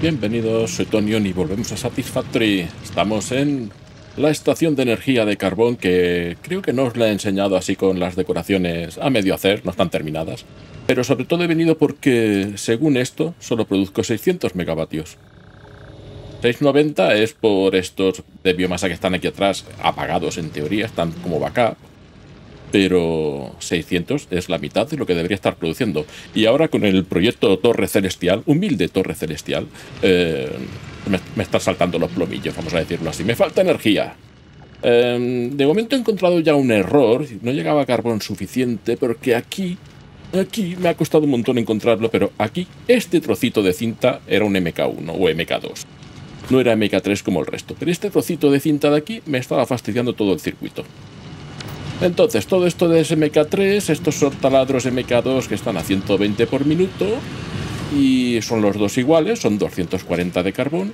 Bienvenidos, soy Tonion y volvemos a Satisfactory. Estamos en la estación de energía de carbón que creo que no os la he enseñado así con las decoraciones a medio hacer, no están terminadas. Pero sobre todo he venido porque, según esto, solo produzco 600 megavatios. 690 es por estos de biomasa que están aquí atrás, apagados en teoría, están como backup pero 600 es la mitad de lo que debería estar produciendo. Y ahora con el proyecto Torre Celestial, humilde Torre Celestial, eh, me, me están saltando los plomillos, vamos a decirlo así. Me falta energía. Eh, de momento he encontrado ya un error, no llegaba carbón suficiente, porque aquí, aquí me ha costado un montón encontrarlo, pero aquí este trocito de cinta era un MK1 o MK2. No era MK3 como el resto, pero este trocito de cinta de aquí me estaba fastidiando todo el circuito. Entonces, todo esto de SMK3, estos son taladros MK2 que están a 120 por minuto y son los dos iguales, son 240 de carbón.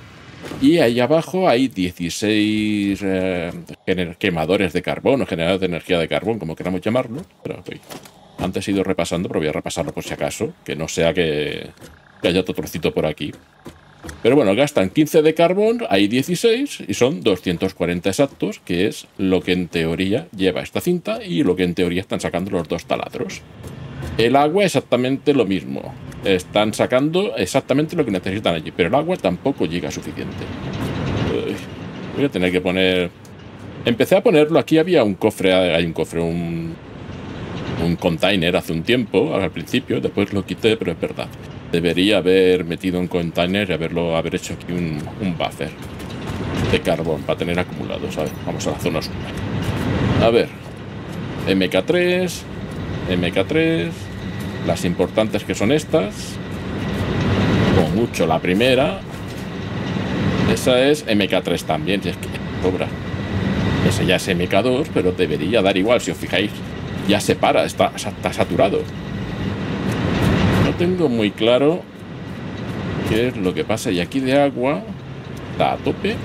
Y ahí abajo hay 16 eh, quemadores de carbón o generadores de energía de carbón, como queramos llamarlo. Pero antes he ido repasando, pero voy a repasarlo por si acaso, que no sea que, que haya otro trocito por aquí. Pero bueno, gastan 15 de carbón, hay 16 y son 240 exactos, que es lo que en teoría lleva esta cinta y lo que en teoría están sacando los dos taladros. El agua exactamente lo mismo. Están sacando exactamente lo que necesitan allí, pero el agua tampoco llega suficiente. voy a tener que poner... Empecé a ponerlo, aquí había un cofre, hay un cofre, un, un container hace un tiempo, al principio, después lo quité, pero es verdad. Debería haber metido un container y haberlo, haber hecho aquí un, buffer de carbón para tener acumulado, ¿sabes? Vamos a la zona oscura. A ver. MK3, MK3, las importantes que son estas, con mucho la primera, esa es MK3 también, si es que sobra. Ese ya es MK2, pero debería dar igual, si os fijáis, ya se para, está, está saturado tengo muy claro qué es lo que pasa. Y aquí de agua está a tope.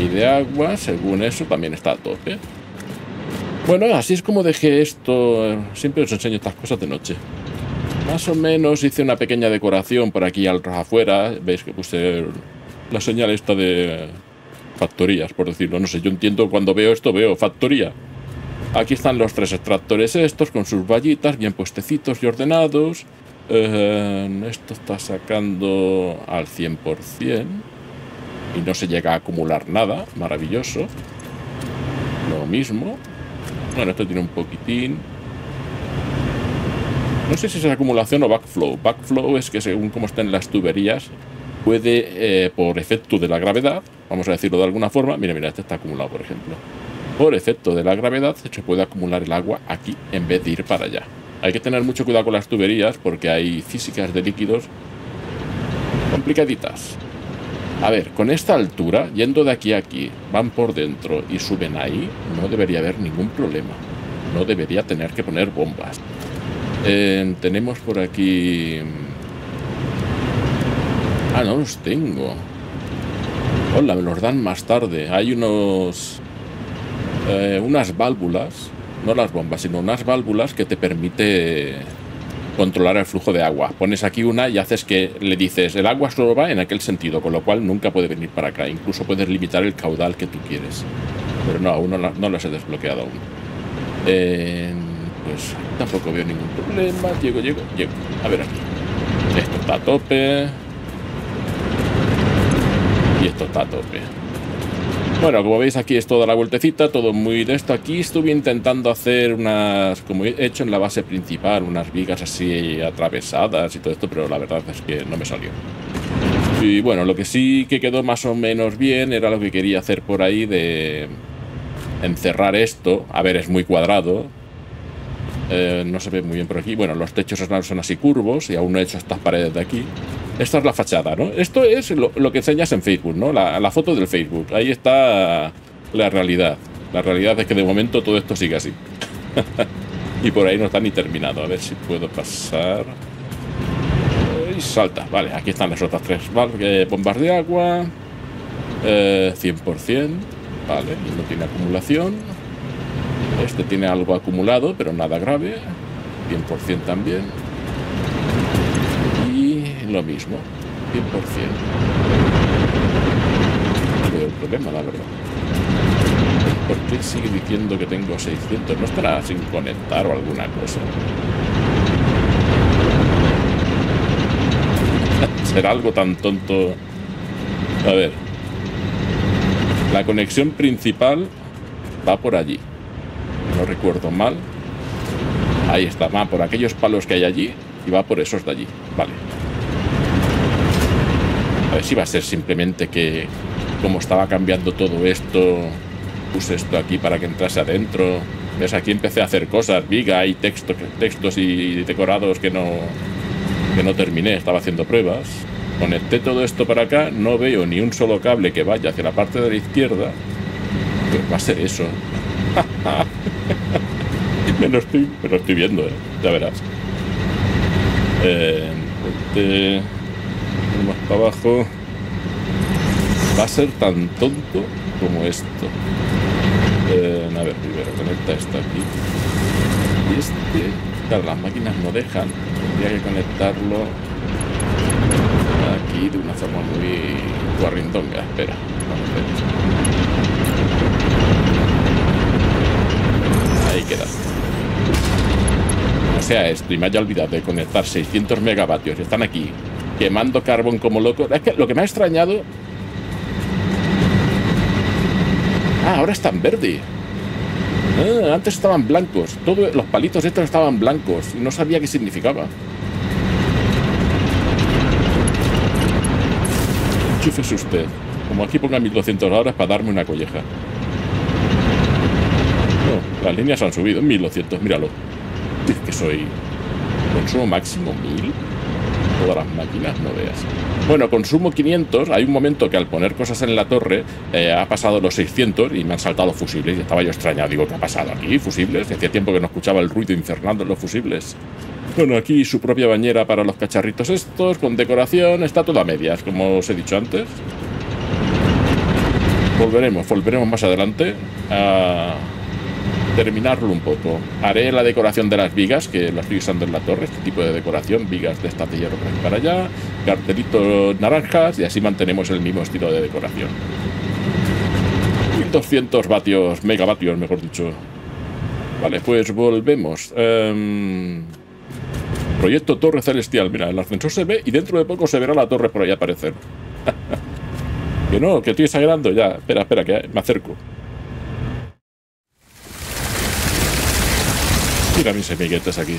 Y de agua, según eso, también está a tope. Bueno, así es como dejé esto. Siempre os enseño estas cosas de noche. Más o menos hice una pequeña decoración por aquí al afuera. Veis que puse la señal esta de factorías, por decirlo. No sé, yo entiendo cuando veo esto, veo factoría. Aquí están los tres extractores estos con sus vallitas bien puestecitos y ordenados. Eh, esto está sacando al 100% y no se llega a acumular nada. Maravilloso. Lo mismo. Bueno, esto tiene un poquitín. No sé si es acumulación o backflow. Backflow es que según cómo estén las tuberías, puede, eh, por efecto de la gravedad, vamos a decirlo de alguna forma, mira, mira, este está acumulado, por ejemplo por efecto de la gravedad se puede acumular el agua aquí en vez de ir para allá. Hay que tener mucho cuidado con las tuberías porque hay físicas de líquidos complicaditas. A ver, con esta altura, yendo de aquí a aquí, van por dentro y suben ahí, no debería haber ningún problema. No debería tener que poner bombas. Eh, tenemos por aquí... Ah, no los tengo. Hola, me los dan más tarde. Hay unos eh, unas válvulas, no las bombas, sino unas válvulas que te permite controlar el flujo de agua. Pones aquí una y haces que le dices, el agua solo va en aquel sentido, con lo cual nunca puede venir para acá. Incluso puedes limitar el caudal que tú quieres. Pero no, aún no, no las he desbloqueado aún. pues tampoco veo ningún problema. Llego, llego, llego. A ver aquí. Esto está a tope. Y esto está a tope. Bueno, como veis aquí es toda la vueltecita, todo muy de esto. Aquí estuve intentando hacer unas, como he hecho en la base principal, unas vigas así atravesadas y todo esto, pero la verdad es que no me salió. Y bueno, lo que sí que quedó más o menos bien era lo que quería hacer por ahí de encerrar esto. A ver, es muy cuadrado, eh, no se ve muy bien por aquí. Bueno, los techos son así curvos y aún no he hecho estas paredes de aquí. Esta es la fachada, ¿no? Esto es lo, que enseñas en Facebook, ¿no? La, foto del Facebook. Ahí está la realidad. La realidad es que de momento todo esto sigue así. y por ahí no está ni terminado. A ver si puedo pasar. Y salta. Vale, aquí están las otras tres eh, bombas de agua. 100%. Eh, vale, y no tiene acumulación. Este tiene algo acumulado, pero nada grave. 100% también. Y lo mismo. 100%. No veo el problema, la verdad. ¿Por qué sigue diciendo que tengo 600? ¿No estará sin conectar o alguna cosa? ¿Será algo tan tonto? A ver. La conexión principal va por allí. No recuerdo mal. Ahí está, va por aquellos palos que hay allí y va por esos de allí. Vale. A ver si va a ser simplemente que como estaba cambiando todo esto, puse esto aquí para que entrase adentro. ¿Ves? Aquí empecé a hacer cosas, viga y texto, textos y decorados que no, que no terminé, estaba haciendo pruebas. Conecté todo esto para acá, no veo ni un solo cable que vaya hacia la parte de la izquierda. Pues va a ser eso. me, lo estoy, me lo estoy viendo, ¿eh? ya verás. Eh, este, más para abajo. Va a ser tan tonto como esto. Eh, a ver, primero conecta esto aquí. Y este, claro, las máquinas no dejan. Tendría que conectarlo aquí de una forma muy guarrindonga. Espera, vamos a ver. Ahí queda. Sea esto, y me haya olvidado de conectar 600 megavatios. Están aquí quemando carbón como loco. Es que lo que me ha extrañado Ah, ahora están verde. Ah, antes estaban blancos. Todos los palitos estos estaban blancos. Y no sabía qué significaba. Enchúfese usted. Como aquí ponga 1200 horas para darme una colleja. Las líneas han subido. 1200, míralo. Que soy... Consumo máximo 1000 todas las máquinas, no veas. Bueno, consumo 500. Hay un momento que al poner cosas en la torre eh, ha pasado los 600 y me han saltado fusibles. Y estaba yo extrañado. Digo, ¿qué ha pasado aquí? ¿Fusibles? Hacía tiempo que no escuchaba el ruido infernal de los fusibles. Bueno, aquí su propia bañera para los cacharritos estos, con decoración. Está todo a medias, como os he dicho antes. Volveremos, volveremos más adelante a terminarlo un poco. Haré la decoración de las vigas, que las estoy usando en la torre, este tipo de decoración, vigas de esta hierro para allá, cartelitos naranjas y así mantenemos el mismo estilo de decoración. 1200 vatios, megavatios, mejor dicho. Vale, pues volvemos. Em, proyecto Torre Celestial. Mira, el ascensor se ve y dentro de poco se verá la torre por ahí aparecer. que no, que estoy exagerando ya. Espera, espera, que me acerco. Mira mis amiguetes aquí.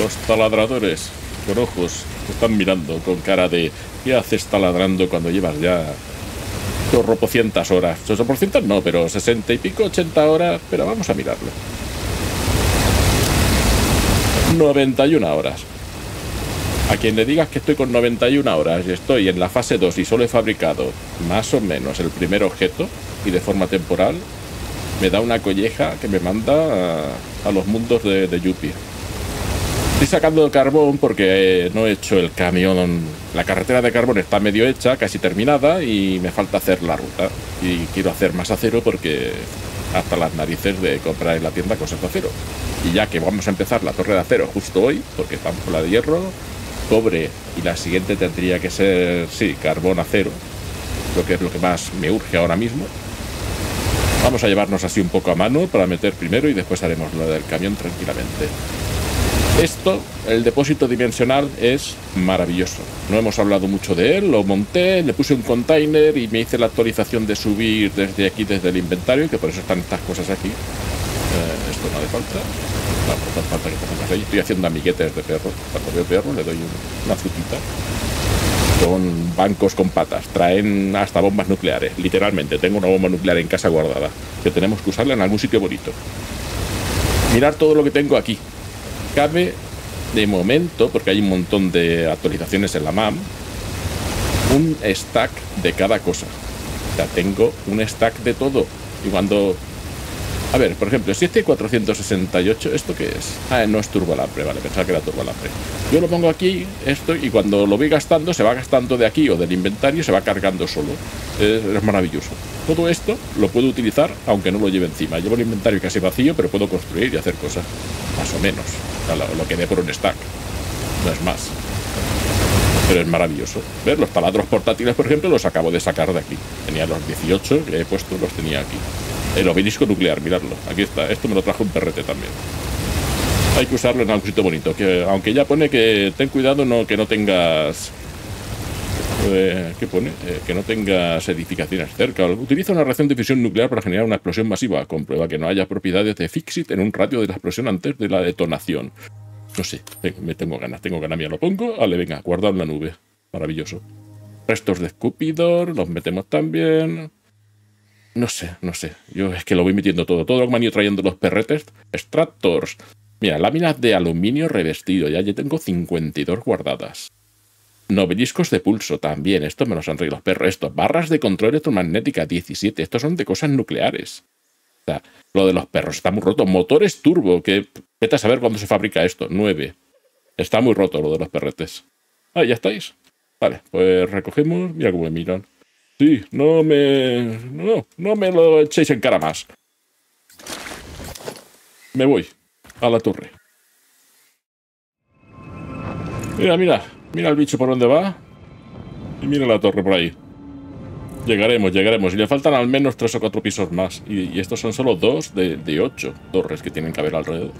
Los taladradores con ojos están mirando con cara de ¿qué haces taladrando cuando llevas ya cientas horas? cientas no, pero 60 y pico, 80 horas, pero vamos a mirarlo. 91 horas. A quien le digas que estoy con 91 horas y estoy en la fase 2 y solo he fabricado más o menos el primer objeto y de forma temporal, me da una colleja que me manda a, los mundos de, de Yuppie. Estoy sacando carbón porque no he hecho el camión. La carretera de carbón está medio hecha, casi terminada, y me falta hacer la ruta. Y quiero hacer más acero porque hasta las narices de comprar en la tienda cosas de acero. Y ya que vamos a empezar la torre de acero justo hoy, porque estamos con la de hierro, cobre, y la siguiente tendría que ser, sí, carbón acero, lo que es lo que más me urge ahora mismo. Vamos a llevarnos así un poco a mano para meter primero y después haremos lo del camión tranquilamente. Esto, el depósito dimensional, es maravilloso. No hemos hablado mucho de él, lo monté, le puse un container y me hice la actualización de subir desde aquí, desde el inventario, que por eso están estas cosas aquí. Eh, esto no hace falta. No, no hace falta que pongas ahí. Estoy haciendo amiguetes de perro. Cuando veo perro le doy una frutita son bancos con patas, traen hasta bombas nucleares, literalmente. Tengo una bomba nuclear en casa guardada, que tenemos que usarla en algún sitio bonito. Mirar todo lo que tengo aquí. Cabe de momento, porque hay un montón de actualizaciones en la MAM, un stack de cada cosa. Sea, tengo un stack de todo. Y cuando a ver, por ejemplo, si este 468, ¿esto qué es? Ah, no es turbolambre, vale, pensaba que era turbolambre. Yo lo pongo aquí, esto, y cuando lo voy gastando, se va gastando de aquí o del inventario, se va cargando solo. Es, maravilloso. Todo esto lo puedo utilizar aunque no lo lleve encima. Llevo el inventario casi vacío, pero puedo construir y hacer cosas. Más o menos. lo, lo que dé por un stack. No es más. Pero es maravilloso. Ver, los taladros portátiles, por ejemplo, los acabo de sacar de aquí. Tenía los 18 que he puesto, los tenía aquí. El obelisco nuclear, miradlo. Aquí está. Esto me lo trajo un perrete también. Hay que usarlo en algún sitio bonito. Que, aunque ya pone que ten cuidado no, que no tengas... Eh, ¿Qué pone? Eh, que no tengas edificaciones cerca. Utiliza una reacción de fisión nuclear para generar una explosión masiva. Comprueba que no haya propiedades de Fixit en un radio de la explosión antes de la detonación. No sé, me tengo ganas, tengo ganas, mira, lo pongo. Vale, venga, guardado en la nube. Maravilloso. Restos de escupidor, los metemos también. No sé, no sé. Yo es que lo voy metiendo todo. Todo lo que trayendo los perretes. Extractors. Mira, láminas de aluminio revestido. Ya, ya tengo 52 guardadas. Noveliscos de pulso también. Estos me los han traído los perros. Estos. Barras de control electromagnética 17. Estos son de cosas nucleares. O sea, lo de los perros está muy roto. Motores turbo, que vete a saber cuándo se fabrica esto. 9. Está muy roto lo de los perretes. Ah, ya estáis. Vale, pues recogemos. Mira cómo me miran. Sí, no me... No, no me lo echéis en cara más. Me voy a la torre. Mira, mira. Mira el bicho por dónde va. Y mira la torre por ahí. Llegaremos, llegaremos. Y le faltan al menos tres o cuatro pisos más. Y, estos son solo dos de, ocho torres que tienen que haber alrededor.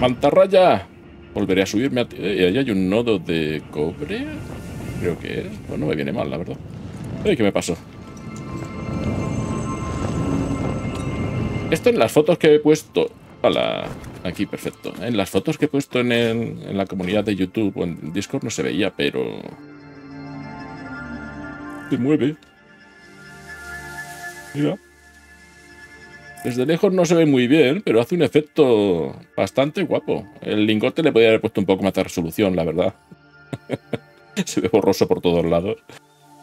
¡Mantarraya! Volveré a subirme a... Eh, ahí hay un nodo de cobre creo que es. Pues no me viene mal, la verdad. ¿qué me pasó? Esto en las fotos que he puesto... Hola, aquí, perfecto. En las fotos que he puesto en, en la comunidad de YouTube o en Discord no se veía, pero... Se mueve. Mira. Desde lejos no se ve muy bien, pero hace un efecto bastante guapo. El lingote le podría haber puesto un poco más de resolución, la verdad. se ve borroso por todos lados.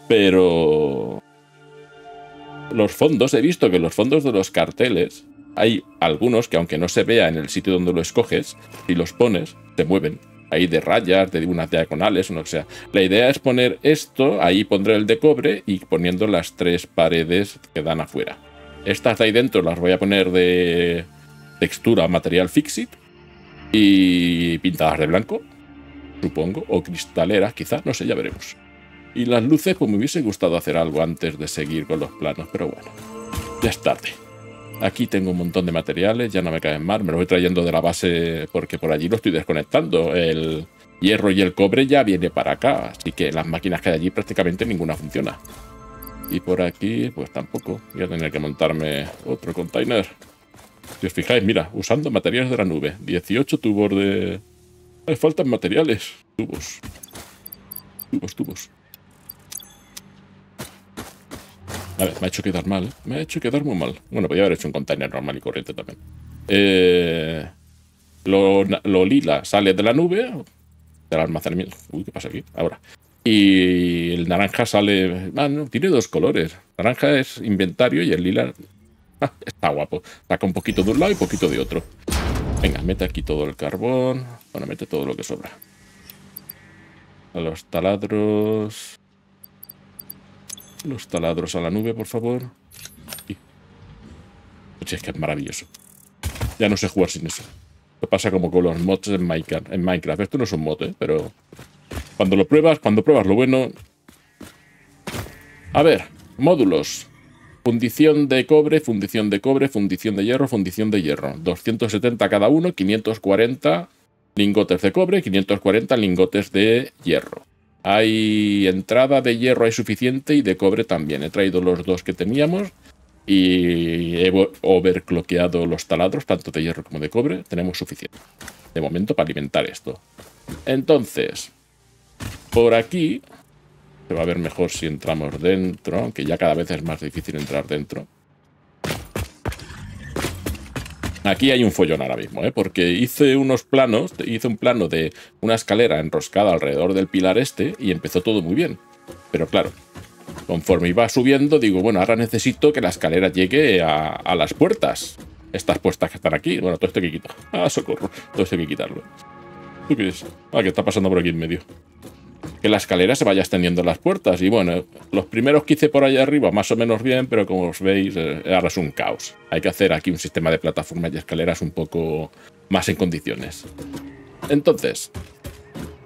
Pero... Los fondos, he visto que los fondos de los carteles, hay algunos que aunque no se vea en el sitio donde lo escoges, si los pones, se mueven. Hay de rayas, de unas diagonales, o no sea. La idea es poner esto, ahí pondré el de cobre y poniendo las tres paredes que dan afuera. Estas de ahí dentro las voy a poner de textura, material fixit y pintadas de blanco supongo, o cristaleras, quizás, no sé, ya veremos. Y las luces, pues me hubiese gustado hacer algo antes de seguir con los planos, pero bueno, ya es tarde. Aquí tengo un montón de materiales, ya no me caen mal, me los voy trayendo de la base porque por allí lo estoy desconectando. El hierro y el cobre ya viene para acá, así que las máquinas que hay allí prácticamente ninguna funciona. Y por aquí, pues tampoco. Voy a tener que montarme otro container. Si os fijáis, mira, usando materiales de la nube. 18 tubos de, faltan materiales. Tubos. Tubos, tubos. Vale, me ha hecho quedar mal. ¿eh? Me ha hecho quedar muy mal. Bueno, podría haber hecho un container normal y corriente también. Eh, lo, lo, lila sale de la nube, del almacenamiento. Uy, ¿qué pasa aquí? Ahora. Y el naranja sale... Ah, tiene dos colores. Naranja es inventario y el lila... Ah, está guapo. Saca un poquito de un lado y poquito de otro. Venga, mete aquí todo el carbón. Bueno, mete todo lo que sobra. A los taladros. Los taladros a la nube, por favor. Y... Es que es maravilloso. Ya no sé jugar sin eso. Lo pasa como con los mods en Minecraft. En Minecraft. Esto no es un mod, ¿eh? Pero cuando lo pruebas, cuando pruebas lo bueno... A ver, módulos. Fundición de cobre, fundición de cobre, fundición de hierro, fundición de hierro. 270 cada uno, 540 lingotes de cobre, 540 lingotes de hierro. Hay entrada de hierro, hay suficiente, y de cobre también. He traído los dos que teníamos y he overcloqueado los taladros, tanto de hierro como de cobre. Tenemos suficiente, de momento, para alimentar esto. Entonces, por aquí se va a ver mejor si entramos dentro, aunque ya cada vez es más difícil entrar dentro. Aquí hay un follón ahora mismo, ¿eh? porque hice unos planos, hice un plano de una escalera enroscada alrededor del pilar este y empezó todo muy bien. Pero claro, conforme iba subiendo, digo, bueno, ahora necesito que la escalera llegue a, las puertas. Estas puertas que están aquí. Bueno, todo esto hay que quitar. Ah, socorro. Todo esto hay que quitarlo. ¿Tú qué es? Ah, que está pasando por aquí en medio que la escalera se vaya extendiendo las puertas. Y bueno, los primeros que hice por allá arriba más o menos bien, pero como os veis, eh, ahora es un caos. Hay que hacer aquí un sistema de plataformas y escaleras un poco más en condiciones. Entonces,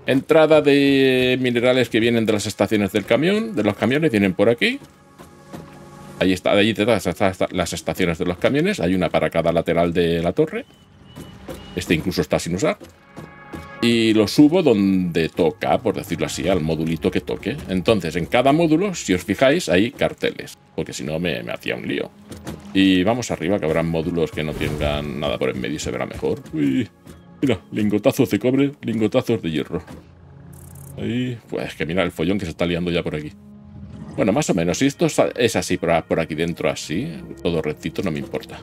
Entrada de minerales que vienen de las estaciones del camión, de los camiones, vienen por aquí. Ahí está, allí detrás están las estaciones de los camiones. Hay una para cada lateral de la torre. Este incluso está sin usar. Y lo subo donde toca, por decirlo así, al modulito que toque. Entonces, en cada módulo, si os fijáis, hay carteles. Porque si no, me, me hacía un lío. Y vamos arriba, que habrán módulos que no tengan nada por en medio y se verá mejor. Uy, mira, lingotazos de cobre, lingotazos de hierro. Ahí, pues que mira el follón que se está liando ya por aquí. Bueno, más o menos, si esto es así por aquí dentro, así, todo rectito, no me importa.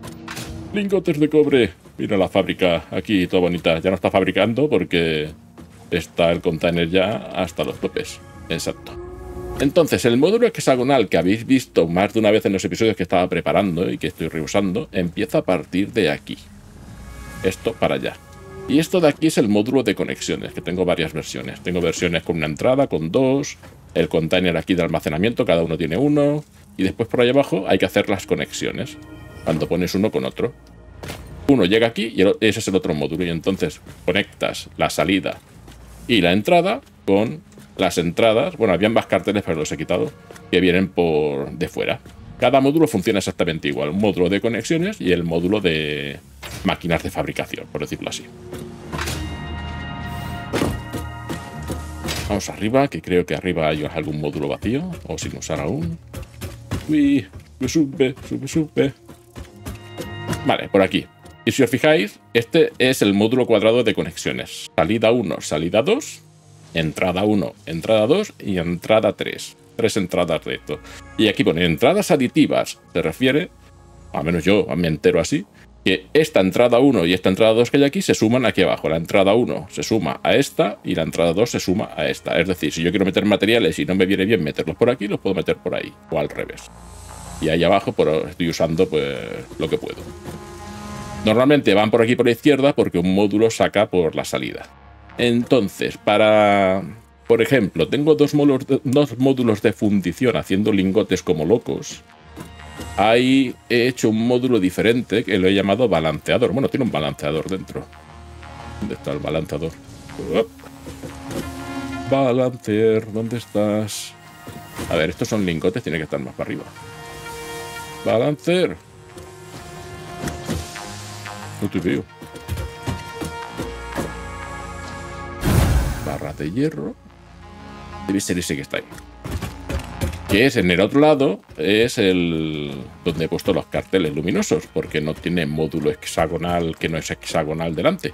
Lingotes de cobre. Mira la fábrica aquí, toda bonita. Ya no está fabricando porque está el container ya hasta los topes. Exacto. Entonces, el módulo hexagonal que habéis visto más de una vez en los episodios que estaba preparando y que estoy reusando, empieza a partir de aquí. Esto para allá. Y esto de aquí es el módulo de conexiones, que tengo varias versiones. Tengo versiones con una entrada, con dos, el container aquí de almacenamiento, cada uno tiene uno, y después por ahí abajo hay que hacer las conexiones cuando pones uno con otro. Uno llega aquí y ese es el otro módulo. Y entonces conectas la salida y la entrada con las entradas. Bueno, habían más carteles, pero los he quitado. Que vienen por de fuera. Cada módulo funciona exactamente igual. Un módulo de conexiones y el módulo de máquinas de fabricación, por decirlo así. Vamos arriba, que creo que arriba hay algún módulo vacío, o sin usar aún. Uy, sube, sube, sube. Vale, por aquí. Y si os fijáis, este es el módulo cuadrado de conexiones. Salida 1, salida 2, entrada 1, entrada 2 y entrada 3. Tres entradas de esto. Y aquí pone entradas aditivas. Se refiere, al menos yo me entero así, que esta entrada 1 y esta entrada 2 que hay aquí se suman aquí abajo. La entrada 1 se suma a esta y la entrada 2 se suma a esta. Es decir, si yo quiero meter materiales y no me viene bien meterlos por aquí, los puedo meter por ahí o al revés y ahí abajo pues, estoy usando pues lo que puedo. Normalmente van por aquí por la izquierda porque un módulo saca por la salida. Entonces, para... Por ejemplo, tengo dos módulos de, dos módulos de fundición haciendo lingotes como locos. Ahí he hecho un módulo diferente que lo he llamado balanceador. Bueno, tiene un balanceador dentro. ¿Dónde está el balanceador? Balancer, ¿dónde estás? A ver, estos son lingotes, tiene que estar más para arriba. Balancer. No te veo. Barra de hierro. Debe ser ese que está ahí. Que es en el otro lado, es el donde he puesto los carteles luminosos, porque no tiene módulo hexagonal que no es hexagonal delante.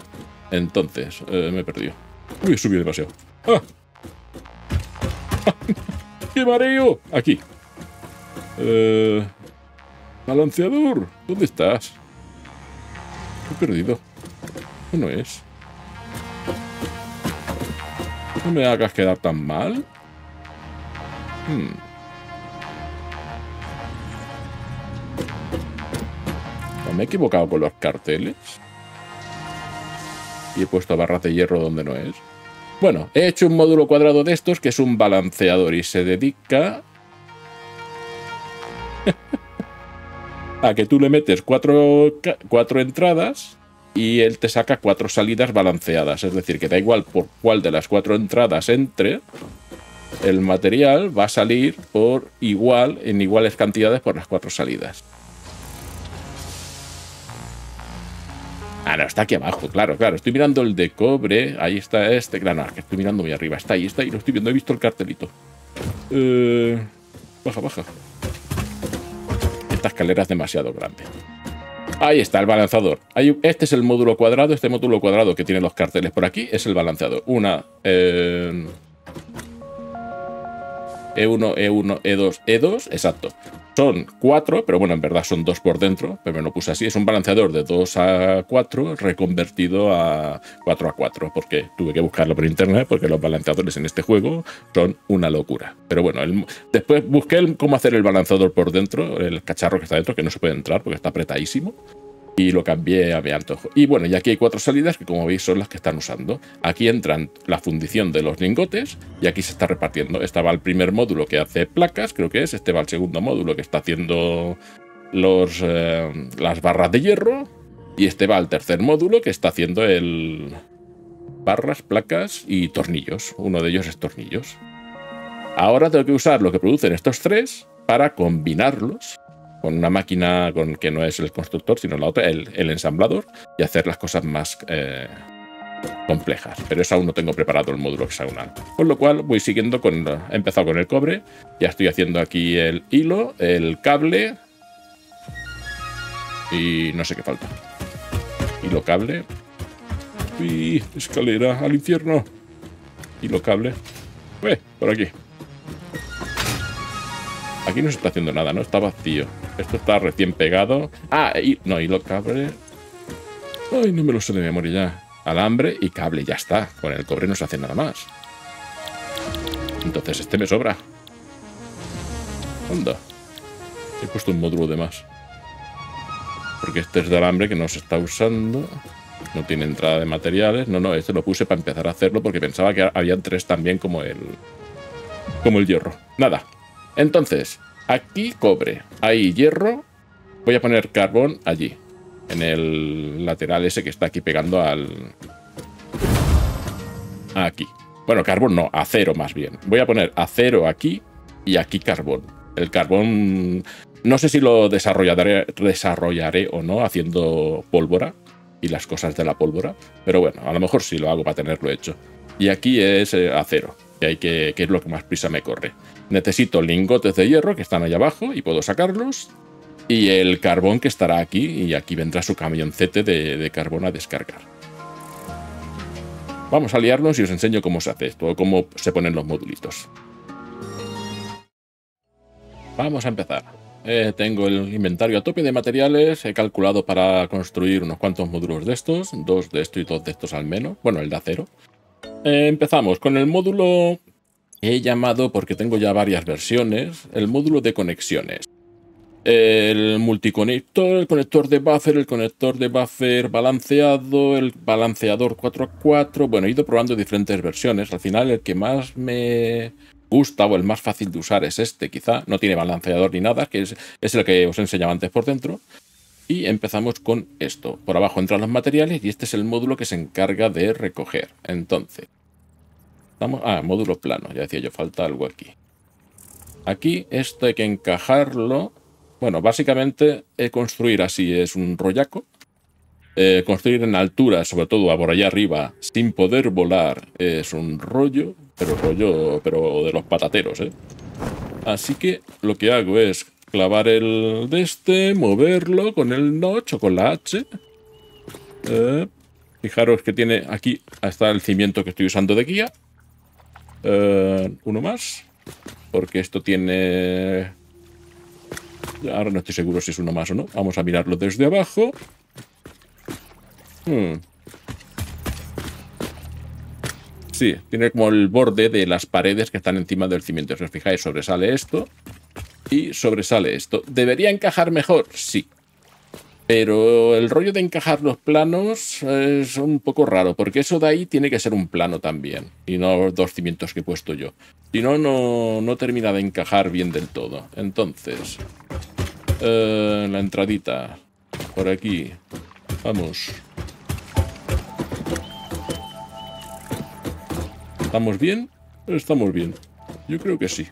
Entonces, eh, me he perdido. Uy, he subido demasiado. ¡Ah! ¡Qué mareo! Aquí. Eh, Balanceador, ¿dónde estás? He perdido. no es? No me hagas quedar tan mal. Hmm. me he equivocado con los carteles? Y he puesto barras de hierro donde no es. Bueno, he hecho un módulo cuadrado de estos que es un balanceador y se dedica a que tú le metes cuatro, cuatro entradas y él te saca cuatro salidas balanceadas. Es decir, que da igual por cuál de las cuatro entradas entre, el material va a salir por igual, en iguales cantidades por las cuatro salidas. Ah, no, está aquí abajo, claro, claro. Estoy mirando el de cobre. Ahí está este. Claro, no, estoy mirando muy arriba. Está ahí, está ahí. Lo estoy viendo. He visto el cartelito. Eh, baja, baja escalera es demasiado grande. Ahí está el balanzador. este es el módulo cuadrado. Este módulo cuadrado que tiene los carteles por aquí es el balanceador. Una... Eh, E1, E1, E2, E2, exacto. Son cuatro, pero bueno, en verdad son dos por dentro, pero me lo puse así. Es un balanceador de 2 a 4 reconvertido a 4 a 4, porque tuve que buscarlo por internet, porque los balanceadores en este juego son una locura. Pero bueno, después busqué cómo hacer el balanceador por dentro, el cacharro que está dentro, que no se puede entrar porque está apretadísimo y lo cambié a mi antojo. Y bueno, y aquí hay cuatro salidas que como veis son las que están usando. Aquí entran la fundición de los lingotes y aquí se está repartiendo. Este va el primer módulo que hace placas, creo que es. Este va el segundo módulo que está haciendo eh, las barras de hierro. Y este va al tercer módulo que está haciendo el, barras, placas y tornillos. Uno de ellos es tornillos. Ahora tengo que usar lo que producen estos tres para combinarlos con una máquina con, que no es el constructor, sino la otra, el, ensamblador, y hacer las cosas más eh, complejas. Pero eso aún no tengo preparado el módulo hexagonal. Con lo cual voy siguiendo con... He empezado con el cobre, ya estoy haciendo aquí el hilo, el cable... Y no sé qué falta. Hilo cable. Y escalera al infierno. Hilo cable. Ve, por aquí. Aquí no se está haciendo nada, ¿no? Está vacío. Esto está recién pegado. Ah, y, no, hilo cable. Ay, no me lo sé de memoria ya. Alambre y cable, ya está. Con el cobre no se hace nada más. Entonces este me sobra. Onda. He puesto un módulo de más. Porque este es de alambre que no se está usando. No tiene entrada de materiales. No, no, este lo puse para empezar a hacerlo porque pensaba que había tres también como el... Como el hierro. Nada. Entonces, aquí cobre. Ahí hierro. Voy a poner carbón allí en el lateral ese que está aquí pegando al... Aquí. Bueno, carbón no, acero más bien. Voy a poner acero aquí y aquí carbón. El carbón no sé si lo desarrollaré, desarrollaré o no haciendo pólvora y las cosas de la pólvora, pero bueno, a lo mejor sí lo hago para tenerlo hecho. Y aquí es eh, acero, que, hay que, es lo que más prisa me corre. Necesito lingotes de hierro que están ahí abajo y puedo sacarlos y el carbón que estará aquí, y aquí vendrá su camioncete de, de carbón a descargar. Vamos a liarnos y os enseño cómo se hace esto, cómo se ponen los modulitos. Vamos a empezar. Eh, tengo el inventario a tope de materiales. He calculado para construir unos cuantos módulos de estos. Dos de estos y dos de estos al menos. Bueno, el de acero. Eh, empezamos con el módulo... He llamado, porque tengo ya varias versiones, el módulo de conexiones el multiconector, el conector de buffer, el conector de buffer balanceado, el balanceador 4x4. Bueno, he ido probando diferentes versiones. Al final, el que más me gusta o el más fácil de usar es este, quizá. No tiene balanceador ni nada, que es, es el que os enseñaba antes por dentro. Y empezamos con esto. Por abajo entran los materiales y este es el módulo que se encarga de recoger. Entonces, vamos. Ah, módulo plano. Ya decía yo, falta algo aquí. Aquí esto hay que encajarlo bueno, básicamente eh, construir así es un rollaco. Eh, construir en altura, sobre todo por allá arriba, sin poder volar, es un rollo, pero rollo, pero de los patateros, ¿eh? Así que lo que hago es clavar el de este, moverlo con el notch o con la H. Eh, fijaros que tiene aquí hasta el cimiento que estoy usando de guía. uno más, porque esto tiene Ahora no estoy seguro si es uno más o no. Vamos a mirarlo desde abajo. Hmm. Sí, tiene como el borde de las paredes que están encima del cimiento. Si os fijáis, sobresale esto y sobresale esto. ¿Debería encajar mejor? Sí. Pero el rollo de encajar los planos es un poco raro, porque eso de ahí tiene que ser un plano también, y no dos cimientos que he puesto yo. Si no, no, termina de encajar bien del todo. Entonces, eh, la entradita, por aquí, vamos. ¿Estamos bien? Estamos bien. Yo creo que sí.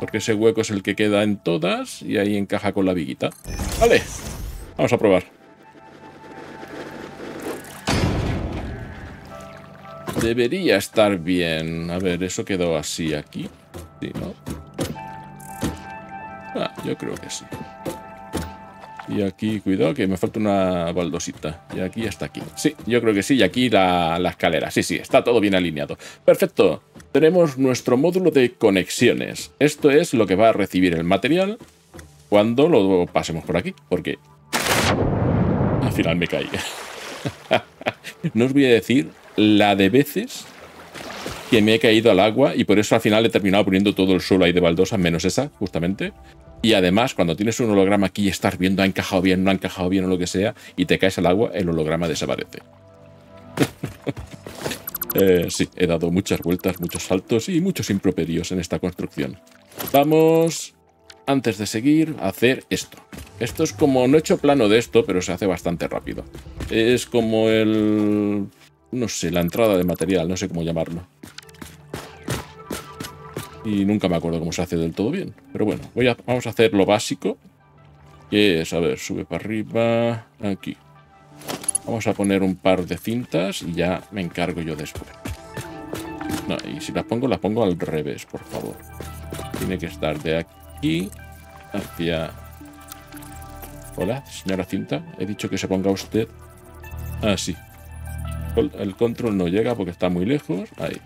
Porque ese hueco es el que queda en todas y ahí encaja con la viguita. ¡Vale! Vamos a probar. Debería estar bien. A ver, eso quedó así aquí. Sí, ¿no? Ah, yo creo que sí. Y aquí, cuidado, que me falta una baldosita. Y aquí hasta aquí. Sí, yo creo que sí. Y aquí la, la, escalera. Sí, sí, está todo bien alineado. Perfecto. Tenemos nuestro módulo de conexiones. Esto es lo que va a recibir el material cuando lo pasemos por aquí. Porque al final me caí. no os voy a decir la de veces que me he caído al agua y por eso al final he terminado poniendo todo el suelo ahí de baldosa, menos esa, justamente. Y además, cuando tienes un holograma aquí y estás viendo ha encajado bien, no ha encajado bien o lo que sea, y te caes al agua, el holograma desaparece. eh, sí, he dado muchas vueltas, muchos saltos y muchos improperios en esta construcción. Vamos antes de seguir, hacer esto. Esto es como, no he hecho plano de esto, pero se hace bastante rápido. Es como el... no sé, la entrada de material, no sé cómo llamarlo. Y nunca me acuerdo cómo se hace del todo bien. Pero bueno, voy a, vamos a hacer lo básico. Que es, a ver, sube para arriba. Aquí. Vamos a poner un par de cintas y ya me encargo yo después. No, y si las pongo, las pongo al revés, por favor. Tiene que estar de aquí hacia... Hola, señora cinta. He dicho que se ponga usted... Ah, sí. El control no llega porque está muy lejos. Ahí.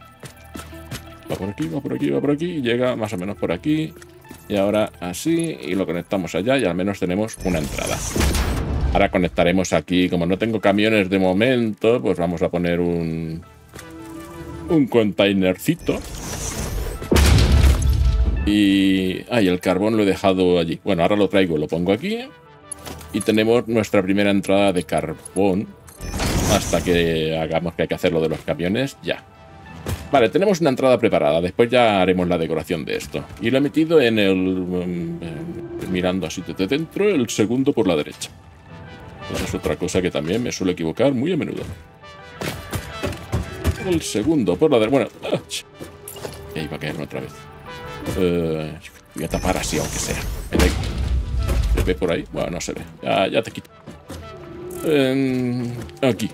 Va por aquí, va por aquí, va por aquí. Llega más o menos por aquí. Y ahora así. Y lo conectamos allá y al menos tenemos una entrada. Ahora conectaremos aquí. Como no tengo camiones de momento, pues vamos a poner un... Un containercito. Y... Ay, el carbón lo he dejado allí. Bueno, ahora lo traigo, lo pongo aquí. Y tenemos nuestra primera entrada de carbón. Hasta que hagamos que hay que hacer lo de los camiones, ya. Vale, tenemos una entrada preparada. Después ya haremos la decoración de esto. Y lo he metido en el... Mm, mirando así desde dentro, el segundo por la derecha. Es otra cosa que también me suele equivocar muy a menudo. El segundo por la derecha. Bueno... ¡ah! Ahí va a caerme otra vez. Eh, voy a tapar así, aunque sea. ¿Se ve por ahí? Bueno, no se ve. Ya, ya te quito. aquí.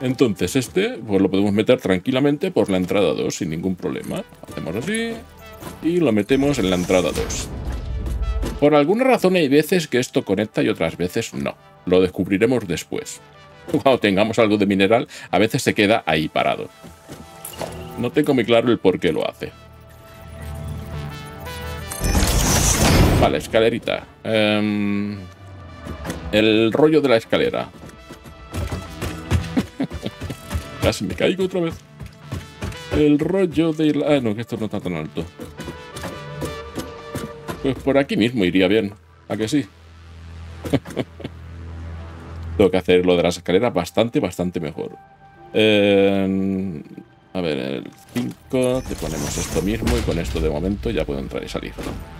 Entonces este, pues lo podemos meter tranquilamente por la entrada 2 sin ningún problema. Hacemos así y lo metemos en la entrada 2. Por alguna razón hay veces que esto conecta y otras veces no. Lo descubriremos después. Cuando tengamos algo de mineral, a veces se queda ahí parado. No tengo muy claro el por qué lo hace. Vale, escalerita. Em, el rollo de la escalera. Casi me caigo otra vez. El rollo de la... Ah, no, que esto no está tan alto. Pues por aquí mismo iría bien. ¿A que sí? Tengo que hacer lo de las escaleras bastante, bastante mejor. Em, a ver, el 5, te ponemos esto mismo y con esto de momento ya puedo entrar y salir.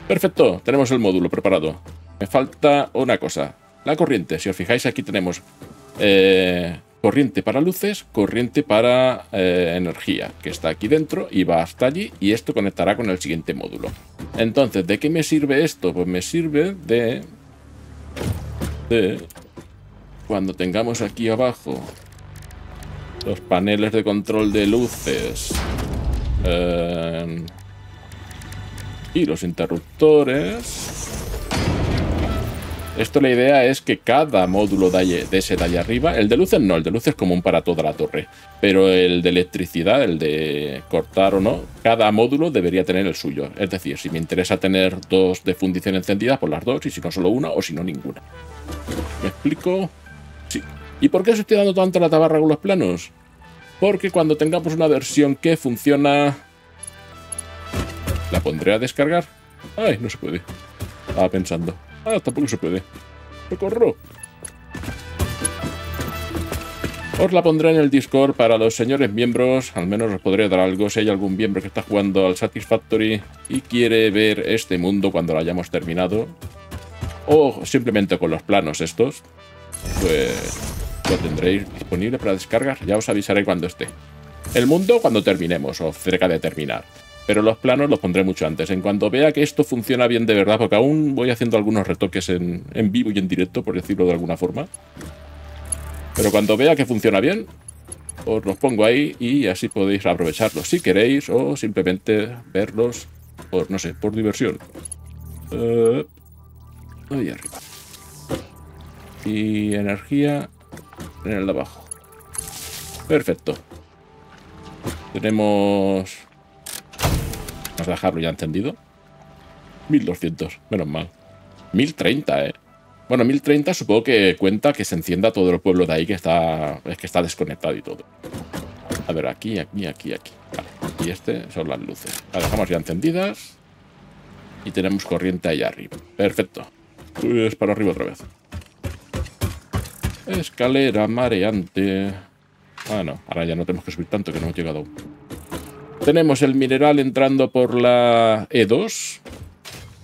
Perfecto, tenemos el módulo preparado. Me falta una cosa, la corriente. Si os fijáis aquí tenemos eh, corriente para luces, corriente para eh, energía, que está aquí dentro y va hasta allí y esto conectará con el siguiente módulo. Entonces, ¿de qué me sirve esto? Pues me sirve de... de cuando tengamos aquí abajo los paneles de control de luces eh, y los interruptores. Esto la idea es que cada módulo de, ese de allá arriba, el de luces no, el de luces es común para toda la torre, pero el de electricidad, el de cortar o no, cada módulo debería tener el suyo. Es decir, si me interesa tener dos de fundición encendidas, pues las dos, y si no solo una, o si no ninguna. ¿Me explico? ¿Y por qué os estoy dando tanto la tabarra con los planos? Porque cuando tengamos una versión que funciona... ¿La pondré a descargar? Ay, no se puede. Estaba pensando. Ah, tampoco se puede. ¡Socorro! Os la pondré en el Discord para los señores miembros. Al menos os podré dar algo si hay algún miembro que está jugando al Satisfactory y quiere ver este mundo cuando lo hayamos terminado. O simplemente con los planos estos. Pues lo tendréis disponible para descargar. Ya os avisaré cuando esté. El mundo cuando terminemos o cerca de terminar. Pero los planos los pondré mucho antes. En cuanto vea que esto funciona bien de verdad, porque aún voy haciendo algunos retoques en, en vivo y en directo, por decirlo de alguna forma. Pero cuando vea que funciona bien, os los pongo ahí y así podéis aprovecharlos si queréis o simplemente verlos por, no sé, por diversión. Uh, ahí arriba. Y energía en el de abajo. Perfecto. Tenemos... Vamos a dejarlo ya encendido. 1200, menos mal. 1030, eh. Bueno, 1030 supongo que cuenta que se encienda todo el pueblo de ahí que está, es que está desconectado y todo. A ver, aquí, aquí, aquí, aquí. Vale, y este son las luces. Las dejamos ya encendidas. Y tenemos corriente ahí arriba. Perfecto. Pues para arriba otra vez. Escalera mareante. Ah, no. Ahora ya no tenemos que subir tanto que no hemos llegado Tenemos el mineral entrando por la E2.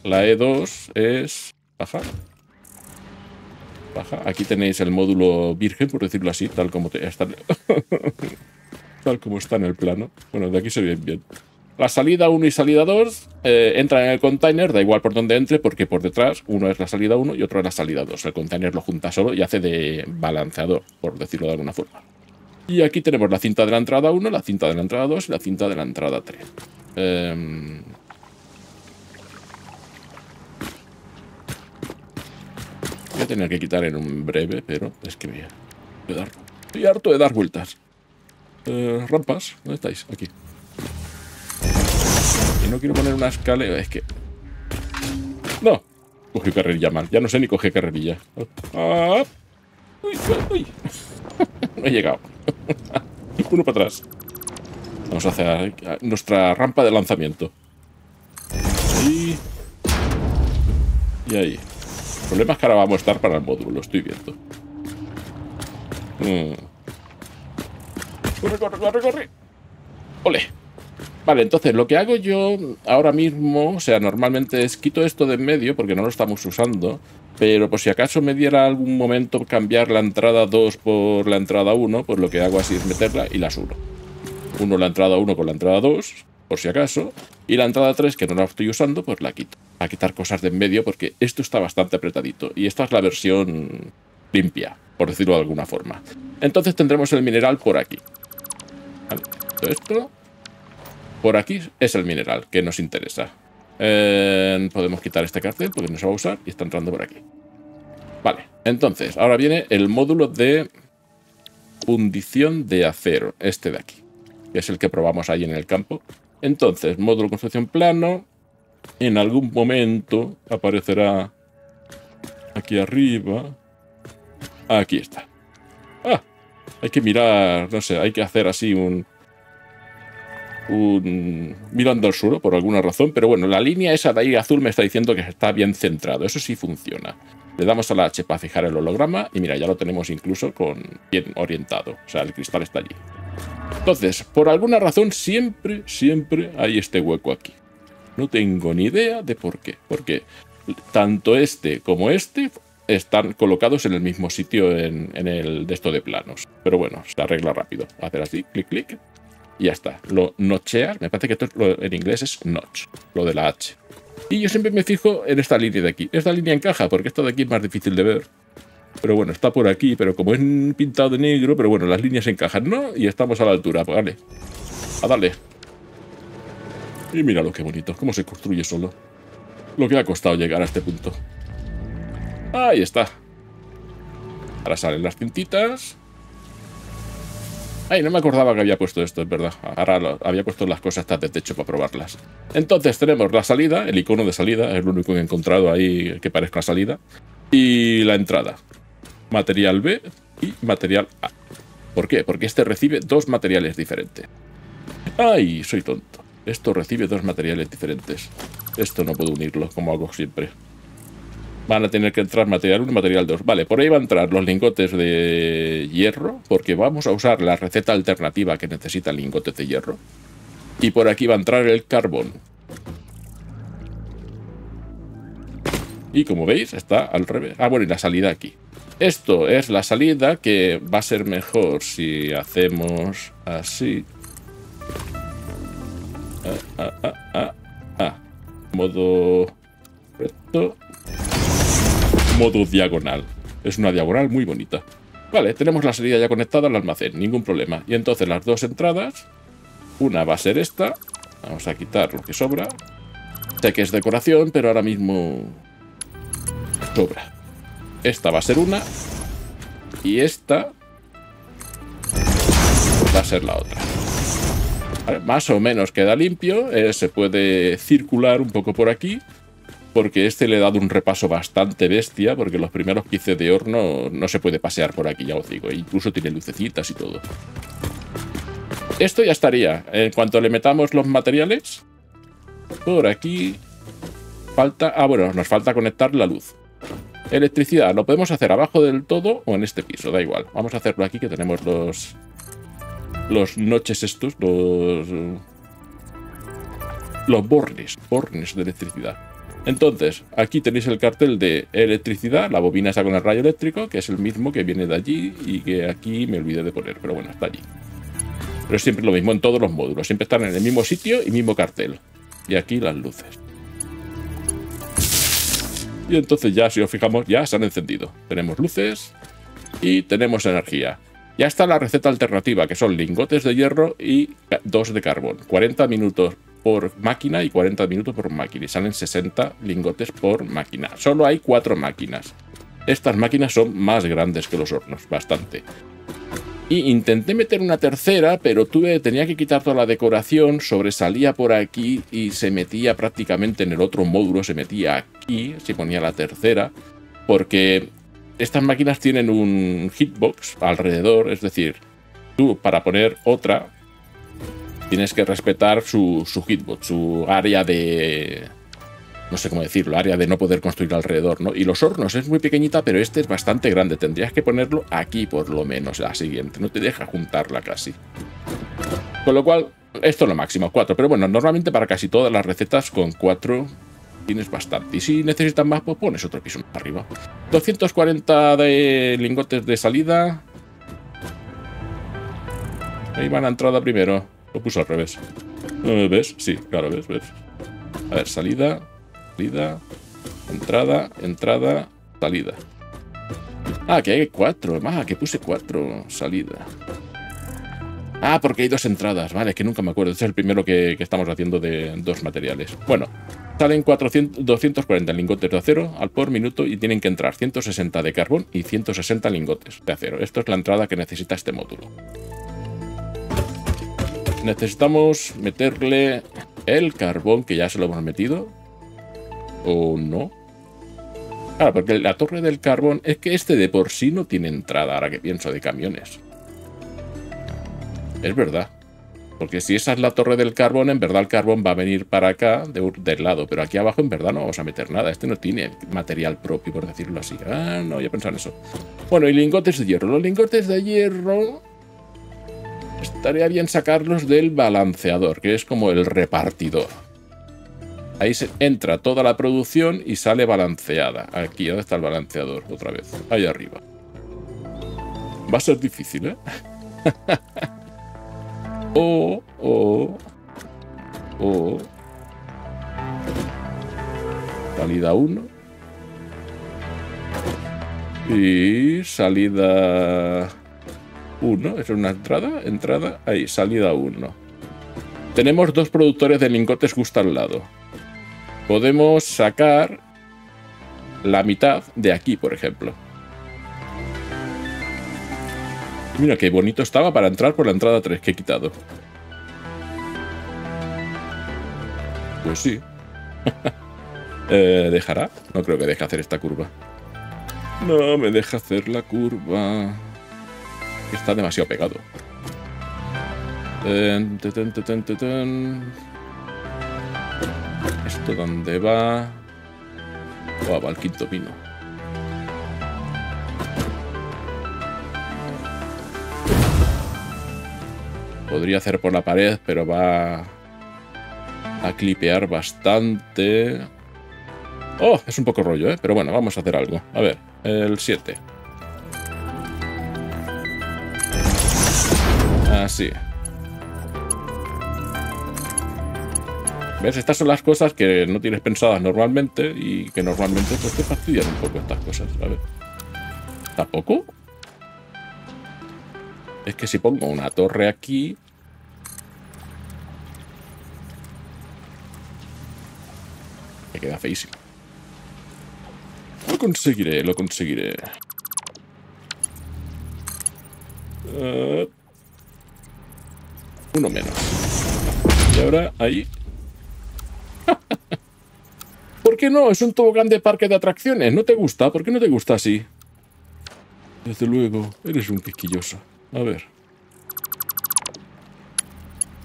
La E2 es... Bajar. baja. Aquí tenéis el módulo virgen, por decirlo así, tal como tal como está en el plano. Bueno, de aquí se ve bien. La salida 1 y salida 2 eh, entran en el container, da igual por dónde entre, porque por detrás uno es la salida 1 y otro es la salida 2. El container lo junta solo y hace de balanceador, por decirlo de alguna forma. Y aquí tenemos la cinta de la entrada 1, la cinta de la entrada 2 y la cinta de la entrada 3. Em, voy a tener que quitar en un breve, pero es que voy a, estoy harto de dar vueltas. Eh, rampas, ¿dónde estáis? Aquí. No quiero poner una escalera, es que... No, cogí carrerilla mal, ya no sé ni coger carrerilla. Ah, uy, uy. no he llegado. Uno para atrás. Vamos a hacer nuestra rampa de lanzamiento. Y... Y ahí. El problema es que ahora vamos a estar para el módulo, lo estoy viendo. Mm. Corre, corre, corre, corre. Ole. Vale, entonces lo que hago yo ahora mismo, o sea, normalmente es quito esto de en medio porque no lo estamos usando, pero por si acaso me diera algún momento cambiar la entrada 2 por la entrada 1, pues lo que hago así es meterla y las uno. Uno la entrada 1 con la entrada 2, por si acaso. Y la entrada 3, que no la estoy usando, pues la quito. A quitar cosas de en medio porque esto está bastante apretadito. Y esta es la versión limpia, por decirlo de alguna forma. Entonces tendremos el mineral por aquí. Vale, esto. Por aquí es el mineral que nos interesa. Eh, podemos quitar este cartel porque no se va a usar y está entrando por aquí. Vale, entonces, ahora viene el módulo de fundición de acero, este de aquí que es el que probamos ahí en el campo. Entonces, módulo construcción plano. En algún momento aparecerá aquí arriba. Aquí está. Ah, hay que mirar, no sé, hay que hacer así un... mirando al sur por alguna razón, pero bueno, la línea esa de ahí azul me está diciendo que está bien centrado, eso sí funciona. Le damos a la H para fijar el holograma y mira, ya lo tenemos incluso con bien orientado, o sea, el cristal está allí. Entonces, por alguna razón, siempre, siempre hay este hueco aquí. No tengo ni idea de por qué. Porque tanto este como este están colocados en el mismo sitio en, el de esto de planos. Pero bueno, se arregla rápido. Hacer así, clic, clic. Y ya está. Lo nochear, me parece que esto en inglés es notch, lo de la H. Y yo siempre me fijo en esta línea de aquí. Esta línea encaja porque esto de aquí es más difícil de ver. Pero bueno, está por aquí, pero como es pintado de negro, pero bueno, las líneas encajan, ¿no? Y estamos a la altura, pues vale. A darle. Y míralo qué bonito, cómo se construye solo. Lo que ha costado llegar a este punto. Ahí está. Ahora salen las cintitas. Ay, no me acordaba que había puesto esto, es verdad. Ahora había puesto las cosas hasta de techo para probarlas. Entonces tenemos la salida, el icono de salida, es lo único que he encontrado ahí que parezca salida. Y la entrada material B y material A. ¿Por qué? Porque este recibe dos materiales diferentes. ¡Ay! Soy tonto. Esto recibe dos materiales diferentes. Esto no puedo unirlo, como hago siempre. Van a tener que entrar material 1 y material 2. Vale, por ahí van a entrar los lingotes de hierro, porque vamos a usar la receta alternativa que necesita lingotes de hierro. Y por aquí va a entrar el carbón. Y como veis, está al revés. Ah, bueno, y la salida aquí. Esto es la salida que va a ser mejor si hacemos así. Ah, ah, ah, Modo recto. Modo diagonal. Es una diagonal muy bonita. Vale, tenemos la salida ya conectada al almacén, ningún problema. Y entonces las dos entradas, una va a ser esta. Vamos a quitar lo que sobra. Sé que es decoración, pero ahora mismo sobra. Esta va a ser una. Y esta va a ser la otra. más o menos queda limpio. Eh, se puede circular un poco por aquí. Porque este le he dado un repaso bastante bestia. Porque los primeros que de horno no se puede pasear por aquí, ya os digo. Incluso tiene lucecitas y todo. Esto ya estaría. En cuanto le metamos los materiales. Por aquí. Falta... Ah, bueno, nos falta conectar la luz. Electricidad, lo podemos hacer abajo del todo o en este piso, da igual. Vamos a hacerlo aquí que tenemos los... Los noches estos, los... Los bornes, bornes de electricidad. Entonces, aquí tenéis el cartel de electricidad, la bobina está con el rayo eléctrico, que es el mismo que viene de allí y que aquí me olvidé de poner, pero bueno, está allí. Pero es siempre lo mismo en todos los módulos, siempre están en el mismo sitio y mismo cartel. Y aquí las luces. Y entonces ya, si os fijamos, ya se han encendido. Tenemos luces y tenemos energía. Ya está la receta alternativa, que son lingotes de hierro y dos de carbón. 40 minutos por máquina y 40 minutos por máquina. Y salen 60 lingotes por máquina. Solo hay cuatro máquinas. Estas máquinas son más grandes que los hornos, bastante. Y intenté meter una tercera, pero tuve, tenía que quitar toda la decoración, sobresalía por aquí y se metía prácticamente en el otro módulo, se metía aquí, se ponía la tercera, porque estas máquinas tienen un hitbox alrededor, es decir, tú para poner otra tienes que respetar su, su hitbox, su área de, no sé cómo decirlo, área de no poder construir alrededor, ¿no? Y los hornos es muy pequeñita, pero este es bastante grande. Tendrías que ponerlo aquí por lo menos, la siguiente. No te deja juntarla casi. Con lo cual, esto es lo máximo, cuatro. Pero bueno, normalmente para casi todas las recetas con cuatro tienes bastante. Y si necesitas más, pues pones otro piso arriba. 240 de lingotes de salida. Ahí van a entrada primero. Lo puse al revés. ¿Ves? Sí, claro, ves, ves. A ver, salida, salida, entrada, entrada, salida. Ah, que hay cuatro. Ah, que puse cuatro. Salida. Ah, porque hay dos entradas. Vale, que nunca me acuerdo. Este es el primero que, estamos haciendo de dos materiales. Bueno, salen 400, 240 lingotes de acero al por minuto y tienen que entrar 160 de carbón y 160 lingotes de acero. Esto es la entrada que necesita este módulo. Necesitamos meterle el carbón, que ya se lo hemos metido. ¿O no? Claro, porque la torre del carbón... Es que este de por sí no tiene entrada, ahora que pienso, de camiones. Es verdad. Porque si esa es la torre del carbón, en verdad el carbón va a venir para acá, de, del lado. Pero aquí abajo en verdad no vamos a meter nada. Este no tiene material propio, por decirlo así. Ah, no, ya pensado en eso. Bueno, y lingotes de hierro. Los lingotes de hierro estaría bien sacarlos del balanceador, que es como el repartidor. Ahí se entra toda la producción y sale balanceada. Aquí, ¿dónde está el balanceador? Otra vez. Ahí arriba. Va a ser difícil, ¿eh? o, o, o... Salida 1. Y salida 1, es una entrada, entrada, ahí, salida 1. Tenemos dos productores de lingotes justo al lado. Podemos sacar la mitad de aquí, por ejemplo. Mira qué bonito estaba para entrar por la entrada 3 que he quitado. Pues sí. eh, ¿Dejará? No creo que deje hacer esta curva. No me deja hacer la curva. Está demasiado pegado. ¿Esto dónde va? va al quinto pino. Podría hacer por la pared, pero va a clipear bastante. Oh, es un poco rollo, ¿eh? Pero bueno, vamos a hacer algo. A ver, el 7. Así. ¿Ves? Estas son las cosas que no tienes pensadas normalmente y que normalmente pues, te fastidian un poco estas cosas, ¿sabes? ¿Tampoco? Es que si pongo una torre aquí... Me queda feísimo. Lo conseguiré, lo conseguiré. Uh, uno menos. Y ahora ahí. ¿Por qué no? Es un tobogán de parque de atracciones. ¿No te gusta? ¿Por qué no te gusta así? Desde luego, eres un quisquilloso. A ver.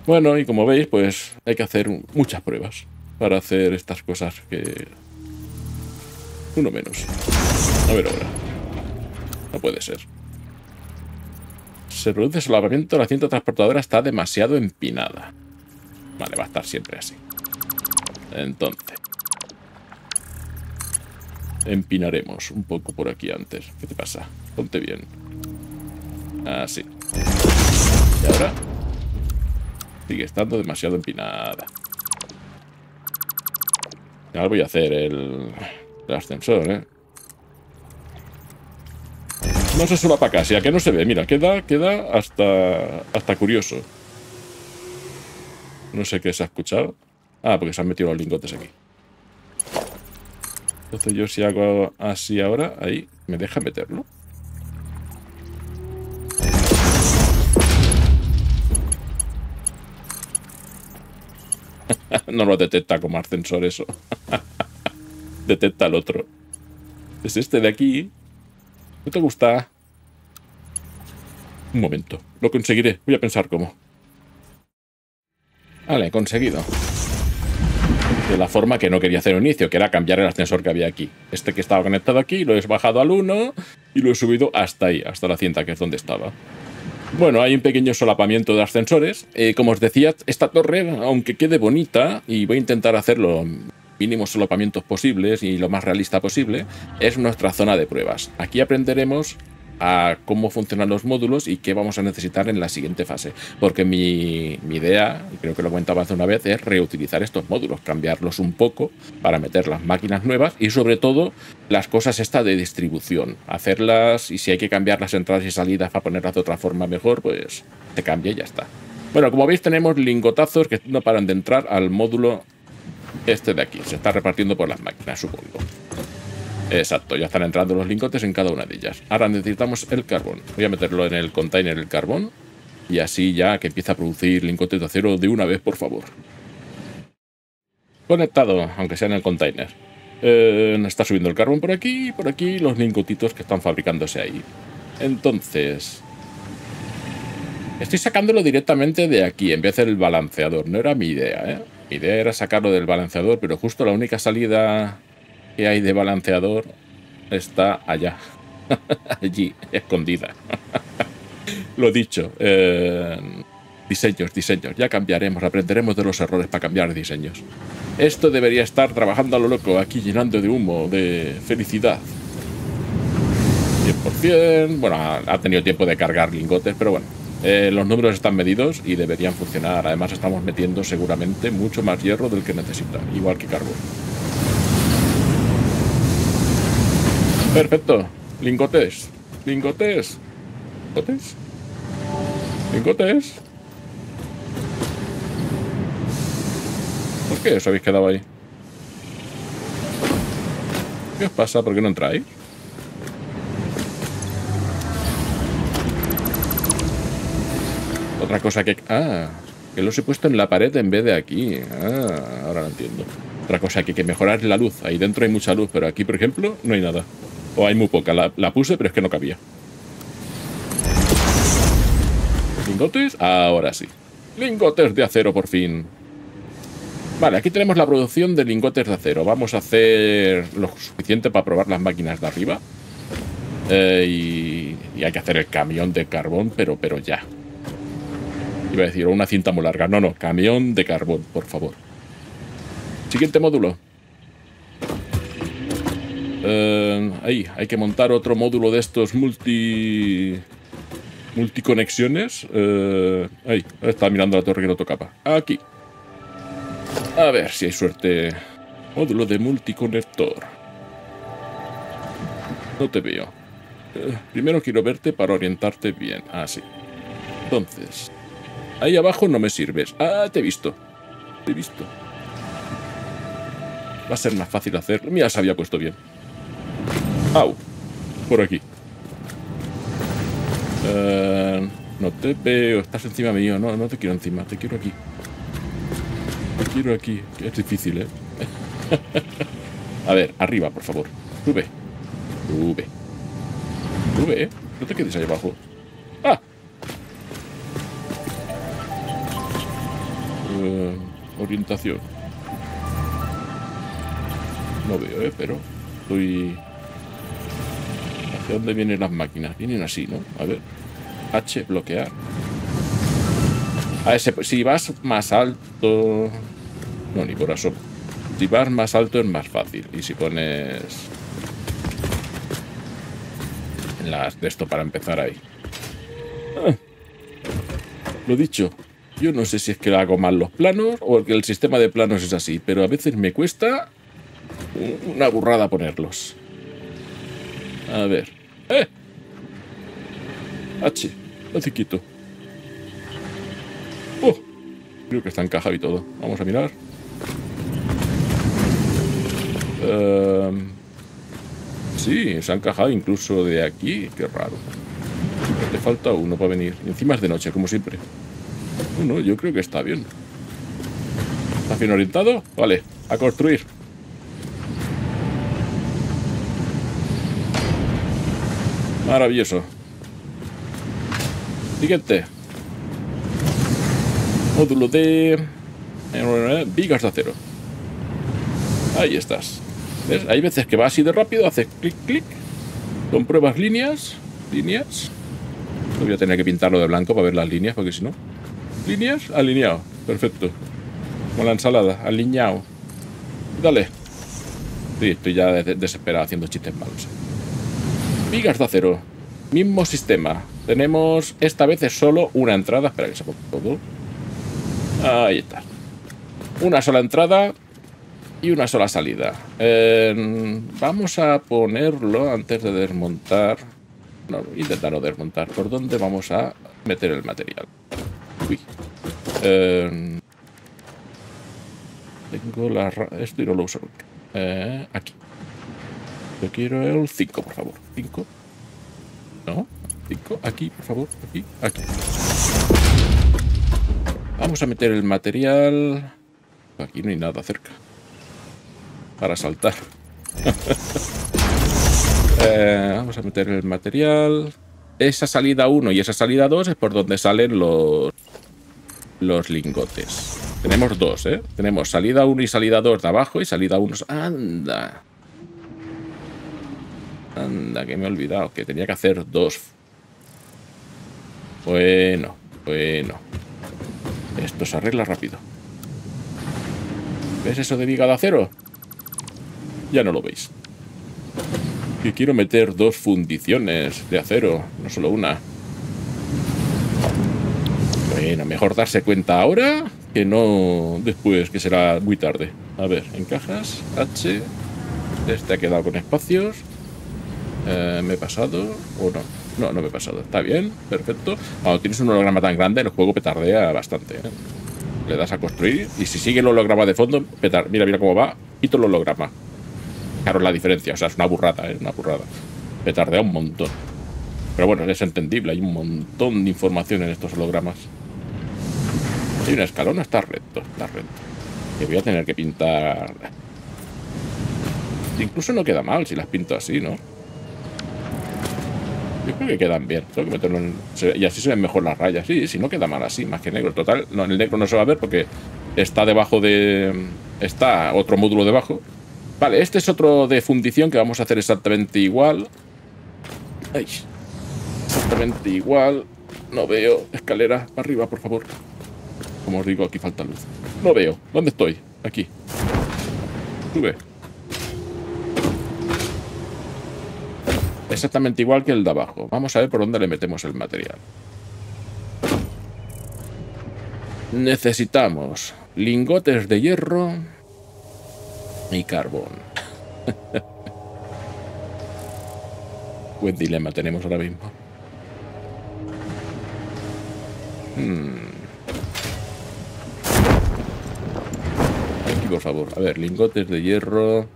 Bueno, y como veis, pues hay que hacer muchas pruebas para hacer estas cosas que... Uno menos. A ver ahora. No puede ser se produce solapamiento, la cinta transportadora está demasiado empinada. Vale, va a estar siempre así. Entonces. empinaremos un poco por aquí antes. ¿Qué te pasa? Ponte bien. Así. Y ahora... Sigue estando demasiado empinada. Ahora voy a hacer el, el ascensor, ¿eh? No se para casi, a que no se ve. Mira, queda, queda hasta, hasta curioso. No sé qué se ha escuchado. Ah, porque se han metido los lingotes aquí. Entonces yo si hago así ahora, ahí, ¿me deja meterlo? no lo detecta como ascensor eso. detecta el otro. Es este de aquí. ¿No te gusta? Un momento. Lo conseguiré. Voy a pensar cómo. Vale, conseguido. De la forma que no quería hacer un inicio, que era cambiar el ascensor que había aquí. Este que estaba conectado aquí, lo he bajado al 1 y lo he subido hasta ahí, hasta la cinta, que es donde estaba. Bueno, hay un pequeño solapamiento de ascensores. Eh, como os decía, esta torre, aunque quede bonita, y voy a intentar hacerlo mínimos solapamientos posibles y lo más realista posible, es nuestra zona de pruebas. Aquí aprenderemos a cómo funcionan los módulos y qué vamos a necesitar en la siguiente fase. Porque mi, idea, y creo que lo comentaba hace una vez, es reutilizar estos módulos, cambiarlos un poco para meter las máquinas nuevas y sobre todo las cosas estas de distribución. Hacerlas y si hay que cambiar las entradas y salidas para ponerlas de otra forma mejor, pues se cambia y ya está. Bueno, como veis tenemos lingotazos que no paran de entrar al módulo este de aquí. Se está repartiendo por las máquinas, supongo. Exacto, ya están entrando los lingotes en cada una de ellas. Ahora necesitamos el carbón. Voy a meterlo en el container el carbón. Y así ya que empieza a producir lingotes de acero de una vez, por favor. Conectado, aunque sea en el container. Eh, está subiendo el carbón por aquí y por aquí los lingotitos que están fabricándose ahí. Entonces... Estoy sacándolo directamente de aquí en vez del balanceador. No era mi idea, ¿eh? Mi idea era sacarlo del balanceador, pero justo la única salida que hay de balanceador está allá. Allí, escondida. Lo dicho. Eh, diseños, diseños. Ya cambiaremos, aprenderemos de los errores para cambiar diseños. Esto debería estar trabajando a lo loco, aquí llenando de humo, de felicidad. 100%. Bueno, ha tenido tiempo de cargar lingotes, pero bueno. Eh, los números están medidos y deberían funcionar. Además estamos metiendo seguramente mucho más hierro del que necesita, igual que carbón. Perfecto. Lingotes. Lingotes. ¿Lingotes? ¿Lingotes? ¿Por qué os habéis quedado ahí? ¿Qué os pasa? ¿Por qué no entráis? Otra cosa que... Ah, que los he puesto en la pared en vez de aquí. Ah, ahora lo entiendo. Otra cosa que hay que mejorar es la luz. Ahí dentro hay mucha luz, pero aquí, por ejemplo, no hay nada. O hay muy poca. La, puse, pero es que no cabía. ¿Lingotes? Ahora sí. Lingotes de acero, por fin. Vale, aquí tenemos la producción de lingotes de acero. Vamos a hacer lo suficiente para probar las máquinas de arriba. Eh, y, y, hay que hacer el camión de carbón, pero, pero ya. Iba a decir, una cinta muy larga. No, no, camión de carbón, por favor. Siguiente módulo. Eh, ahí, hay que montar otro módulo de estos multi... Multiconexiones. Eh, ahí, estaba mirando la torre que no tocaba. Aquí. A ver si hay suerte. Módulo de multiconector. No te veo. Eh, primero quiero verte para orientarte bien. Ah, sí. Entonces, Ahí abajo no me sirves. Ah, te he visto. Te he visto. Va a ser más fácil hacerlo. Mira, se había puesto bien. Au. Por aquí. Uh, no te veo. Estás encima mío. No, no te quiero encima. Te quiero aquí. Te quiero aquí. Es difícil, ¿eh? a ver, arriba, por favor. Sube. Sube. Sube, ¿eh? No te quedes ahí abajo. Orientación. No veo, ¿eh? Pero estoy... ¿Hacia dónde vienen las máquinas? Vienen así, ¿no? A ver. H, bloquear. A ese, si vas más alto... No, ni por eso. Si vas más alto es más fácil. Y si pones... las de esto para empezar ahí. Ah, lo dicho, yo no sé si es que hago mal los planos o que el sistema de planos es así, pero a veces me cuesta una burrada ponerlos. A ver. ¡Eh! H, hace quito. Oh, creo que está encajado y todo. Vamos a mirar. Em, sí, se ha encajado incluso de aquí. Qué raro. Te falta uno para venir. encima es de noche, como siempre. No, yo creo que está bien. ¿Está bien orientado? Vale, a construir. Maravilloso. Siguiente. Módulo de... Vigas de acero. Ahí estás. Hay veces que va así de rápido, haces clic, clic. Compruebas líneas. Líneas. Voy a tener que pintarlo de blanco para ver las líneas, porque si no... Líneas, alineado. Perfecto. Como la ensalada, alineado. Dale. Sí, estoy ya desesperado haciendo chistes malos. Vigas de acero. Mismo sistema. Tenemos, esta vez es solo una entrada. Espera que se ponga todo. Ahí está. Una sola entrada y una sola salida. vamos a ponerlo antes de desmontar. No, intentar no desmontar. ¿Por dónde vamos a meter el material? Uy. tengo la... Esto y no lo uso eh, aquí. Yo quiero el 5, por favor. 5. No. 5. Aquí, por favor. Aquí. Aquí. Vamos a meter el material... Aquí no hay nada cerca. Para saltar. Eh, vamos a meter el material. Esa salida 1 y esa salida 2 es por donde salen los, los lingotes. Tenemos dos, ¿eh? Tenemos salida 1 y salida 2 de abajo y salida 1... ¡Anda! Anda, que me he olvidado, que tenía que hacer dos. Bueno, bueno. Esto se arregla rápido. ¿Ves eso de viga de acero? Ya no lo veis. Quiero meter dos fundiciones de acero, no solo una. Bueno, mejor darse cuenta ahora que no después, que será muy tarde. A ver, encajas, H. Este ha quedado con espacios. Eh, ¿Me he pasado o no? No, no me he pasado. Está bien, perfecto. Cuando tienes un holograma tan grande, el juego petardea bastante. ¿eh? Le das a construir y si sigue el holograma de fondo, petar. Mira, mira cómo va. Quito el holograma. Claro, la diferencia. O sea, es una burrada, ¿eh? Una burrada. Petardea un montón. Pero bueno, es entendible. Hay un montón de información en estos hologramas. Hay un escalón, está recto. Está recto. Que voy a tener que pintar... Incluso no queda mal si las pinto así, ¿no? Yo creo que quedan bien. Tengo que meterlo en... Y así se ven mejor las rayas. Sí, si no queda mal así, más que negro. Total, no, el negro no se va a ver porque está debajo de... Está otro módulo debajo. Vale, este es otro de fundición que vamos a hacer exactamente igual. Exactamente igual. No veo. Escalera arriba, por favor. Como os digo, aquí falta luz. No veo. ¿Dónde estoy? Aquí. Sube. Exactamente igual que el de abajo. Vamos a ver por dónde le metemos el material. Necesitamos lingotes de hierro y carbón. Buen dilema tenemos ahora mismo. Hmm. Aquí, por favor. A ver, lingotes de hierro.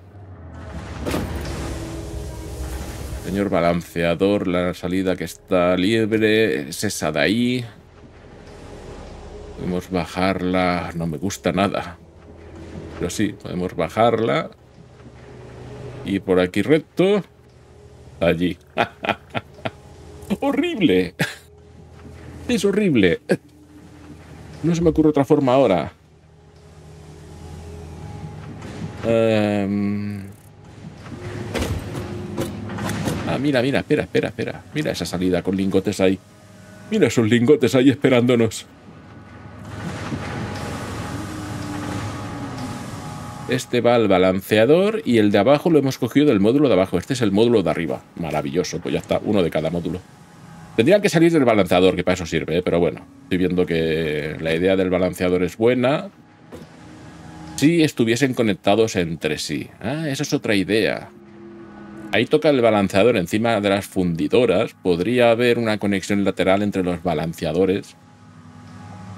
Señor balanceador, la salida que está libre es esa de ahí. Podemos bajarla. No me gusta nada. Pero sí, podemos bajarla. Y por aquí recto. Allí. ¡Horrible! Es horrible. No se me ocurre otra forma ahora. Um... Ah, mira, mira, espera, espera, espera. Mira esa salida con lingotes ahí. Mira esos lingotes ahí esperándonos. Este va al balanceador y el de abajo lo hemos cogido del módulo de abajo. Este es el módulo de arriba. Maravilloso, pues ya está, uno de cada módulo. Tendrían que salir del balanceador, que para eso sirve, ¿eh? pero bueno, estoy viendo que la idea del balanceador es buena. Si estuviesen conectados entre sí. Ah, esa es otra idea. Ahí toca el balanceador encima de las fundidoras. Podría haber una conexión lateral entre los balanceadores.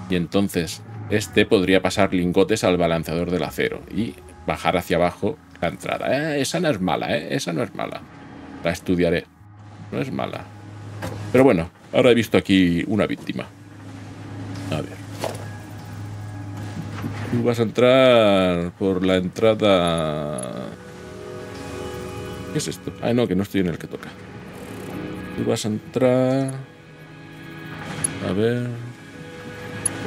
Y entonces este podría pasar lingotes al balanceador del acero y bajar hacia abajo la entrada. Eh, esa no es mala, ¿eh? Esa no es mala. La estudiaré. No es mala. Pero bueno, ahora he visto aquí una víctima. A ver. Tú vas a entrar por la entrada ¿Qué es esto? Ah, no, que no estoy en el que toca. Tú vas a entrar... A ver...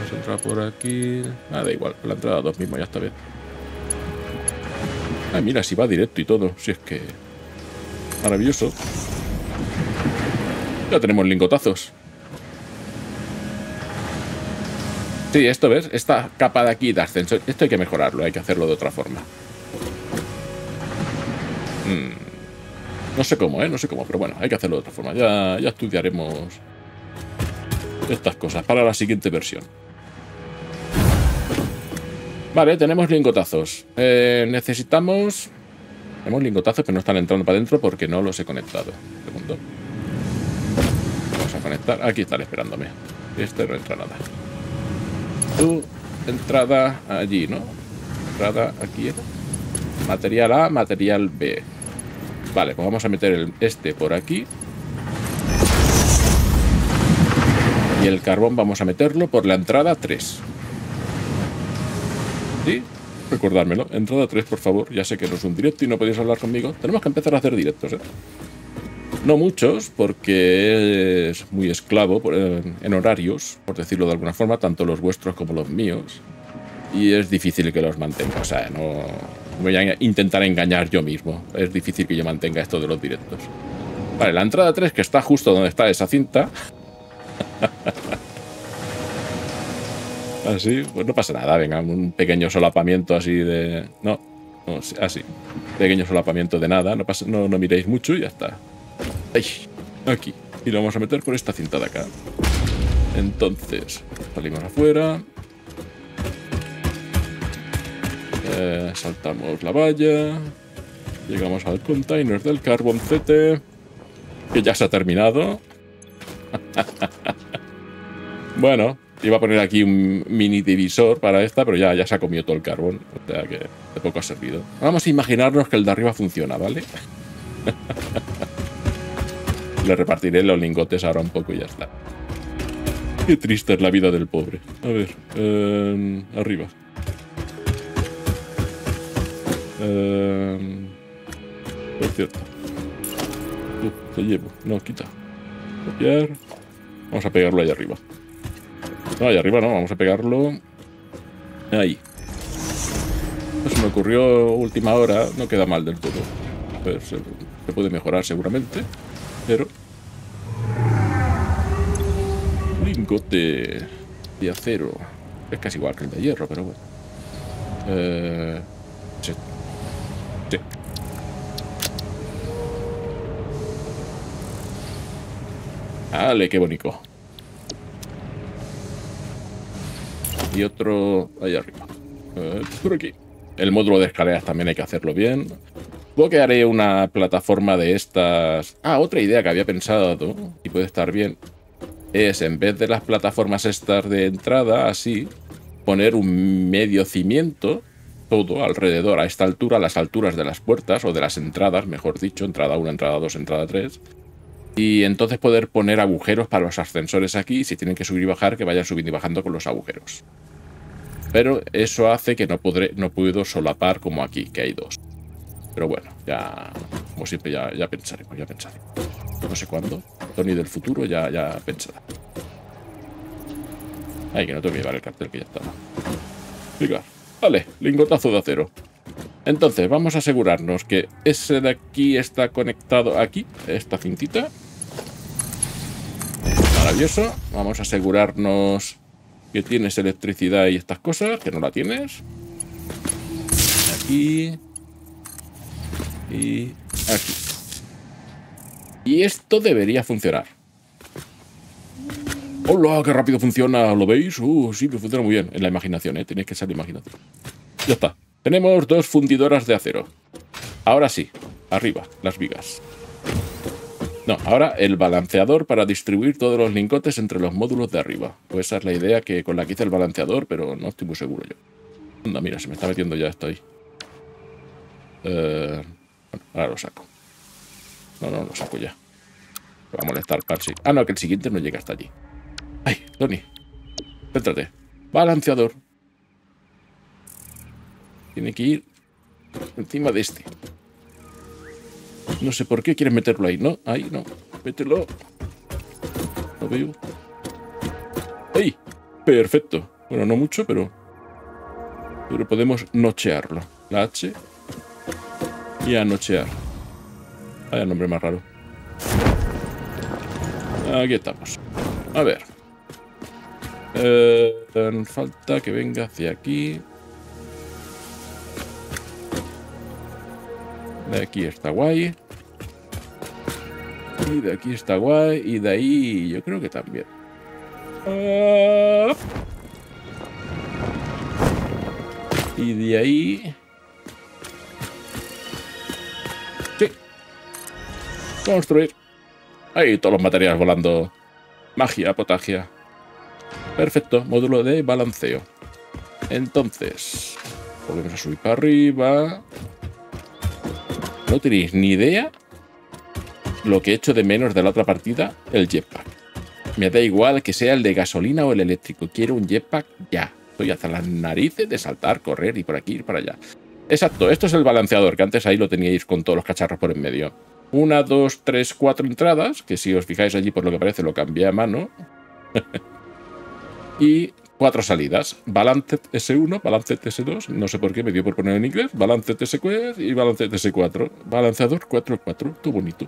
Vas a entrar por aquí... Ah, da igual, la entrada 2 mismo, ya está bien. Ah, mira, si va directo y todo. Si es que... Maravilloso. Ya tenemos lingotazos. Sí, esto ves, esta capa de aquí de ascensor, esto hay que mejorarlo, hay que hacerlo de otra forma. Hmm. No sé cómo, ¿eh? No sé cómo, pero bueno, hay que hacerlo de otra forma. Ya, ya estudiaremos estas cosas para la siguiente versión. Vale, tenemos lingotazos. Eh, necesitamos... Tenemos lingotazos, pero no están entrando para adentro porque no los he conectado. Segundo. Vamos a conectar. Aquí están esperándome. Este no entra nada. Tu entrada allí, ¿no? Entrada aquí. Material A, material B. Vale, pues vamos a meter este por aquí. Y el carbón vamos a meterlo por la entrada 3. Recordármelo. Entrada 3, por favor. Ya sé que no es un directo y no podéis hablar conmigo. Tenemos que empezar a hacer directos, ¿eh? No muchos, porque es muy esclavo en horarios, por decirlo de alguna forma, tanto los vuestros como los míos. Y es difícil que los mantenga. O sea, no, Voy a intentar engañar yo mismo. Es difícil que yo mantenga esto de los directos. Vale, la entrada 3, que está justo donde está esa cinta. así, pues no pasa nada. Venga, un pequeño solapamiento así de... No, no así. Pequeño solapamiento de nada. No, pasa, no, no miréis mucho y ya está. Ahí, aquí. Y lo vamos a meter con esta cinta de acá. Entonces, salimos afuera. Eh, saltamos la valla. Llegamos al container del carbon. Que ya se ha terminado. bueno, iba a poner aquí un mini divisor para esta, pero ya, ya se ha comido todo el carbón. O sea que de poco ha servido. Vamos a imaginarnos que el de arriba funciona, ¿vale? Le repartiré los lingotes ahora un poco y ya está. Qué triste es la vida del pobre. A ver, eh, arriba. Eh, por cierto. te llevo. No, quita. Copiar. Vamos a pegarlo ahí arriba. No, ahí arriba no. Vamos a pegarlo... Ahí. Eso me ocurrió última hora. No queda mal del todo. se, puede mejorar seguramente. Pero... Lingote de acero. Es casi igual que el de hierro, pero bueno. Eh... Vale, qué bonito. Y otro ahí arriba. Eh, por aquí. El módulo de escaleras también hay que hacerlo bien. Supongo que haré una plataforma de estas... Ah, otra idea que había pensado, y puede estar bien, es en vez de las plataformas estas de entrada, así, poner un medio cimiento, todo alrededor, a esta altura, a las alturas de las puertas, o de las entradas, mejor dicho, entrada 1, entrada 2, entrada 3, y entonces poder poner agujeros para los ascensores aquí si tienen que subir y bajar, que vayan subiendo y bajando con los agujeros. Pero eso hace que no, podré, no puedo solapar como aquí, que hay dos. Pero bueno, ya, como siempre, ya, ya pensaremos, ya pensaremos. No sé cuándo. Tony del futuro ya, ya pensará. Ay, que no tengo que llevar el cartel que ya estaba. Venga, vale, lingotazo de acero. Entonces, vamos a asegurarnos que ese de aquí está conectado aquí, esta cintita. Maravilloso. Vamos a asegurarnos que tienes electricidad y estas cosas, que no la tienes. aquí. Y aquí. Y esto debería funcionar. ¡Hola! ¡Qué rápido funciona! ¿Lo veis? Uh, sí, funciona muy bien. En la imaginación, ¿eh? Tenéis que ser imaginación. Ya está. Tenemos dos fundidoras de acero. Ahora sí. Arriba, las vigas. No, ahora el balanceador para distribuir todos los lingotes entre los módulos de arriba. Pues esa es la idea que con la que hice el balanceador, pero no estoy muy seguro yo. Anda, mira, se me está metiendo ya esto ahí. Eh, bueno, ahora lo saco. No, no, lo saco ya. va a molestar, Parsi. Ah, no, que el siguiente no llega hasta allí. Ay, Tony. Céntrate. Balanceador. Tiene que ir encima de este. No sé por qué quieres meterlo ahí, ¿no? Ahí, no. Mételo. Lo veo. ¡Ahí! Perfecto. Bueno, no mucho, pero... Pero podemos nochearlo. La H. Y anochear. Vaya nombre más raro. Aquí estamos. A ver. Eh, falta que venga hacia aquí. De aquí está guay. Y de aquí está guay. Y de ahí yo creo que también. Ah. Y de ahí... Sí. Construir. Ahí todos los materiales volando. Magia, potagia. Perfecto. Módulo de balanceo. Entonces... Volvemos a subir para arriba. No tenéis ni idea lo que he hecho de menos de la otra partida, el jetpack. Me da igual que sea el de gasolina o el eléctrico. Quiero un jetpack ya. Estoy hasta las narices de saltar, correr y por aquí ir para allá. Exacto, esto es el balanceador, que antes ahí lo teníais con todos los cacharros por en medio. Una, dos, tres, cuatro entradas, que si os fijáis allí por lo que parece lo cambié a mano. y cuatro salidas. Balanced S1, Balanced S2, no sé por qué me dio por poner en inglés, Balanced S4 y Balanced S4. Balanceador 4-4, todo bonito.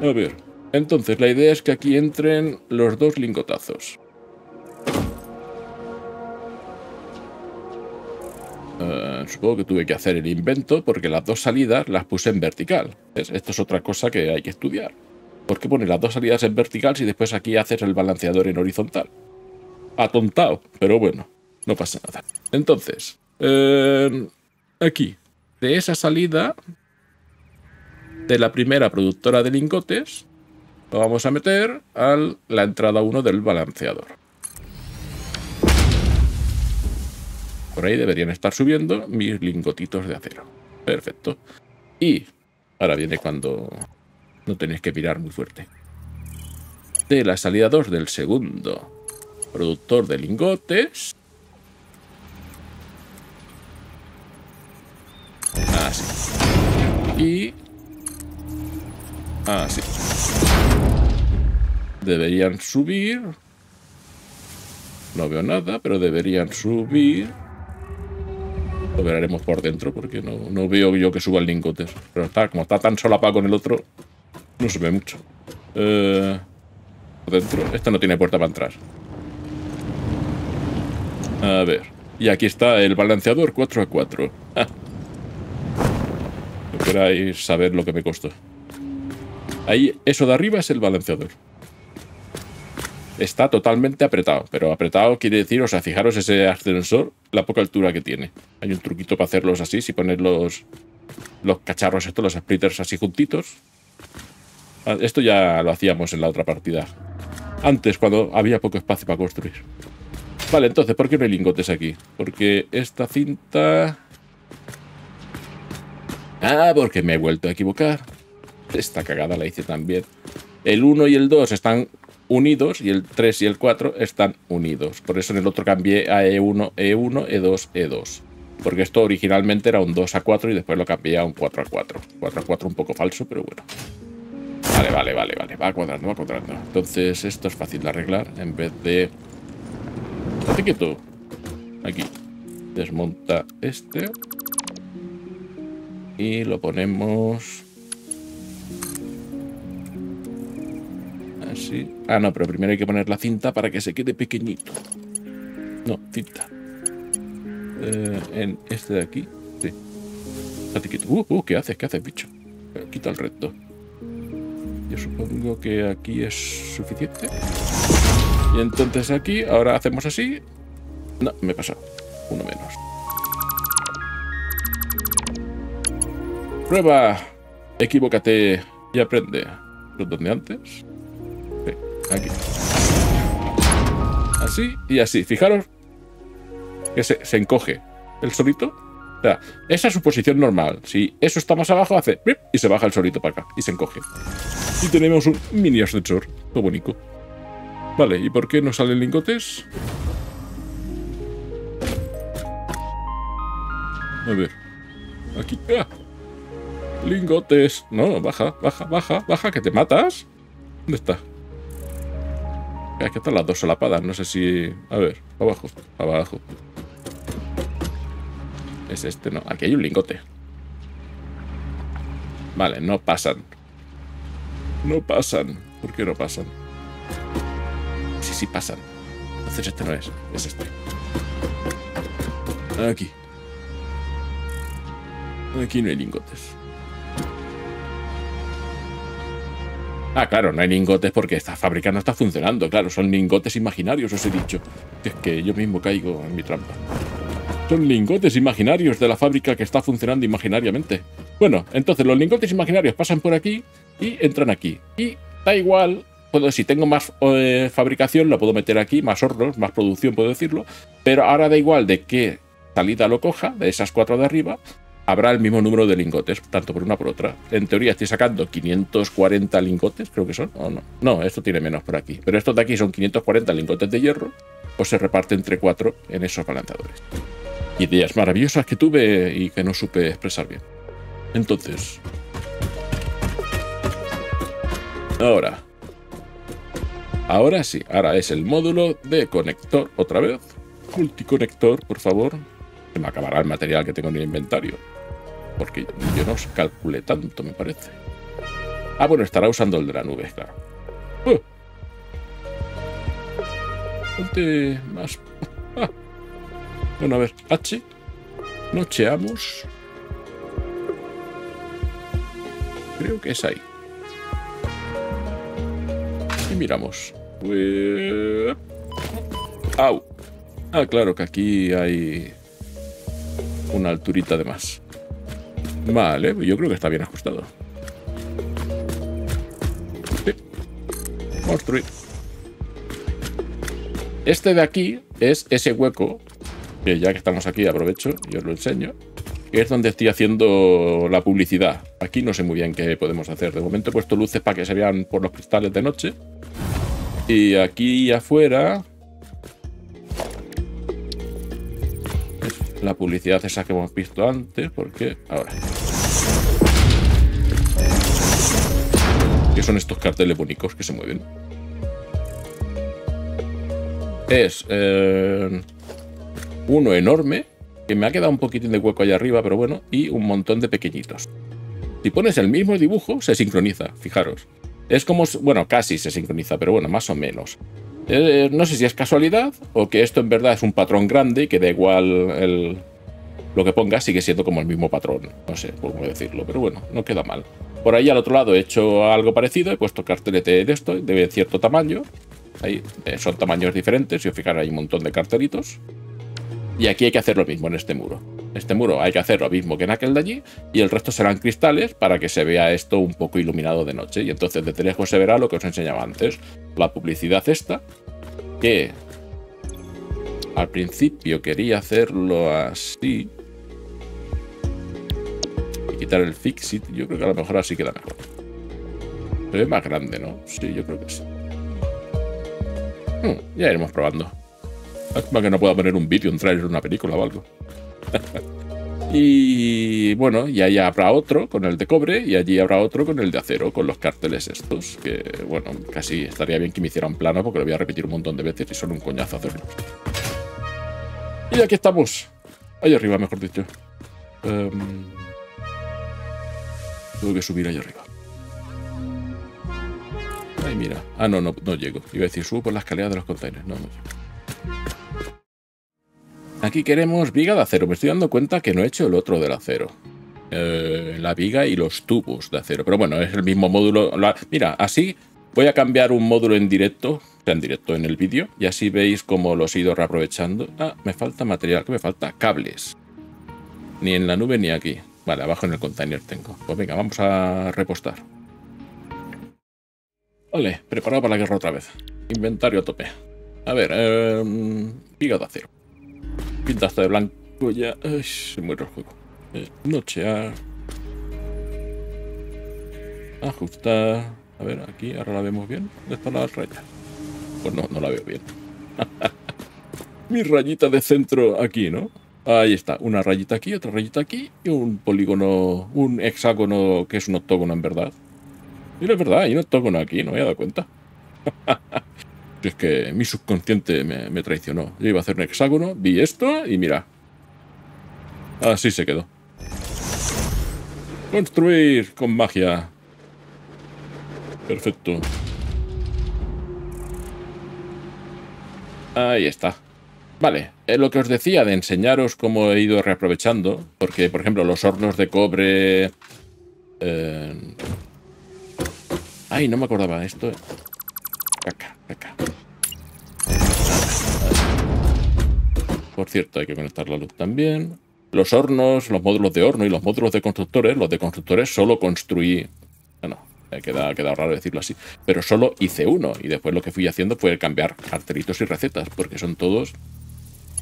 A ver, entonces la idea es que aquí entren los dos lingotazos. Eh, supongo que tuve que hacer el invento porque las dos salidas las puse en vertical. Esto es otra cosa que hay que estudiar. ¿Por qué poner las dos salidas en vertical si después aquí haces el balanceador en horizontal? Atontado, pero bueno, no pasa nada. Entonces, eh, aquí, de esa salida de la primera productora de lingotes, lo vamos a meter a la entrada 1 del balanceador. Por ahí deberían estar subiendo mis lingotitos de acero. Perfecto. Y ahora viene cuando no tenéis que mirar muy fuerte. De la salida 2 del segundo Productor de lingotes. Así. Y... Así. Deberían subir. No veo nada, pero deberían subir. Lo veremos por dentro porque no, no veo yo que suban lingotes. Pero está, como está tan solapado con el otro, no se ve mucho. Eh, por dentro. Esto no tiene puerta para entrar. A ver. Y aquí está el balanceador 4 a 4. Ah. No queráis saber lo que me costó. Ahí, eso de arriba es el balanceador. Está totalmente apretado, pero apretado quiere decir, o sea, fijaros ese ascensor, la poca altura que tiene. Hay un truquito para hacerlos así, si pones los, los cacharros estos, los splitters así juntitos. Ah, esto ya lo hacíamos en la otra partida. Antes, cuando había poco espacio para construir. Vale, entonces, ¿por qué no hay lingotes aquí? Porque esta cinta... Ah, porque me he vuelto a equivocar. Esta cagada la hice también. El 1 y el 2 están unidos y el 3 y el 4 están unidos. Por eso en el otro cambié a E1, E1, E2, E2. Porque esto originalmente era un 2 a 4 y después lo cambié a un 4 a 4. 4 a 4 un poco falso, pero bueno. Vale, vale, vale, vale. Va cuadrando, va cuadrando. Entonces esto es fácil de arreglar. En vez de Estate quieto. Aquí. Desmonta este. Y lo ponemos... Así. Ah, no, pero primero hay que poner la cinta para que se quede pequeñito. No, cinta. Eh, en este de aquí. Sí. Uh, uh, ¿qué haces? ¿Qué haces, bicho? Eh, quita el reto. Yo supongo que aquí es suficiente. Y entonces aquí, ahora hacemos así. No, me pasado. Uno menos. Prueba. Equivócate y aprende. ¿Dónde antes? Sí, aquí. Así y así. Fijaros que se, se encoge el solito o sea, esa es su posición normal. Si eso está más abajo, hace y se baja el solito para acá y se encoge. Y tenemos un mini ascensor. Todo bonito. Vale, ¿y por qué no salen lingotes? A ver. Aquí. ¡Ah! Lingotes. No, baja, baja, baja, baja, que te matas. ¿Dónde está? Aquí están las dos solapadas. No sé si... A ver, abajo, abajo. Es este, no. Aquí hay un lingote. Vale, no pasan. No pasan. ¿Por qué no pasan? Sí pasan. Entonces este no es. Es este. Aquí. Aquí no hay lingotes. Ah, claro, no hay lingotes porque esta fábrica no está funcionando. Claro, son lingotes imaginarios, os he dicho. Es que yo mismo caigo en mi trampa. Son lingotes imaginarios de la fábrica que está funcionando imaginariamente. Bueno, entonces los lingotes imaginarios pasan por aquí y entran aquí. Y da igual, puedo, si tengo más eh, fabricación, lo puedo meter aquí, más hornos, más producción, puedo decirlo. Pero ahora da igual de qué salida lo coja, de esas cuatro de arriba, habrá el mismo número de lingotes, tanto por una por otra. En teoría estoy sacando 540 lingotes, creo que son, o no. No, esto tiene menos por aquí. Pero estos de aquí son 540 lingotes de hierro, pues se reparte entre cuatro en esos balanceadores ideas maravillosas que tuve y que no supe expresar bien. Entonces... Ahora. Ahora sí, ahora es el módulo de conector otra vez. Multiconector, por favor. Se me acabará el material que tengo en el inventario. Porque yo no calculé tanto, me parece. Ah, bueno, estará usando el de la nube, claro. Uh. Ponte más... Ah. Bueno, a ver, H. Nocheamos. Creo que es ahí. Miramos. ¡Au! Ah, claro que aquí hay una alturita de más. Vale, yo creo que está bien ajustado. Construir. Este de aquí es ese hueco que ya que estamos aquí aprovecho y os lo enseño, que es donde estoy haciendo la publicidad. Aquí no sé muy bien qué podemos hacer. De momento he puesto luces para que se vean por los cristales de noche. Y aquí afuera... la publicidad esa que hemos visto antes, porque... Ahora. ¿Qué son estos carteles bonitos que se mueven? Es... Eh, uno enorme, que me ha quedado un poquitín de hueco allá arriba, pero bueno, y un montón de pequeñitos. Si pones el mismo dibujo, se sincroniza, fijaros. Es como, bueno, casi se sincroniza, pero bueno, más o menos. Eh, no sé si es casualidad o que esto en verdad es un patrón grande y que da igual el, lo que ponga, sigue siendo como el mismo patrón. No sé cómo decirlo, pero bueno, no queda mal. Por ahí al otro lado he hecho algo parecido, he puesto cartelete de esto, de cierto tamaño. Ahí eh, son tamaños diferentes, si os fijáis hay un montón de cartelitos. Y aquí hay que hacer lo mismo en este muro. Este muro hay que hacer lo mismo que en aquel de allí y el resto serán cristales para que se vea esto un poco iluminado de noche. Y entonces desde lejos se verá lo que os enseñaba antes. La publicidad esta, que al principio quería hacerlo así. Y quitar el fixit. Yo creo que a lo mejor así queda mejor. Se ve más grande, ¿no? Sí, yo creo que sí. Hmm, ya iremos probando. Para que no pueda poner un vídeo, un trailer, una película o algo. y bueno, y ahí habrá otro con el de cobre y allí habrá otro con el de acero, con los carteles estos. Que bueno, casi estaría bien que me hiciera un plano porque lo voy a repetir un montón de veces y son un coñazo hacerlo. Y aquí estamos. Ahí arriba, mejor dicho. Um, tengo que subir ahí arriba. Ay, mira. Ah, no, no, no llego. Iba a decir, subo por la escalera de los containers. No, no llego. Aquí queremos viga de acero. Me estoy dando cuenta que no he hecho el otro del acero. eh, la viga y los tubos de acero. Pero bueno, es el mismo módulo. Mira, así voy a cambiar un módulo en directo, o sea, en directo en el vídeo, y así veis cómo los he ido reaprovechando. Ah, me falta material, ¿qué me falta? Cables. Ni en la nube ni aquí. Vale, abajo en el container tengo. Pues venga, vamos a repostar. Vale, preparado para la guerra otra vez. Inventario a tope. A ver, eh, viga de acero. Pintaste de blanco ya. Ay, se muere el juego. Eh, nochear. Ajustar. A ver, aquí ahora la vemos bien. ¿Dónde está la raya? Pues no, no la veo bien. Mi rayita de centro aquí, ¿no? Ahí está, una rayita aquí, otra rayita aquí y un polígono, un hexágono que es un octógono en verdad. Y es verdad, hay un octógono aquí, no me he dado cuenta. es que mi subconsciente me, traicionó. Yo iba a hacer un hexágono, vi esto y mira. Así se quedó. Construir con magia. Perfecto. Ahí está. Vale, es lo que os decía de enseñaros cómo he ido reaprovechando, porque, por ejemplo, los hornos de cobre... Eh... Ay, no me acordaba esto. Por cierto, hay que conectar la luz también. Los hornos, los módulos de horno y los módulos de constructores, los de constructores solo construí... Bueno, queda, queda raro decirlo así. Pero solo hice uno y después lo que fui haciendo fue cambiar cartelitos y recetas, porque son todos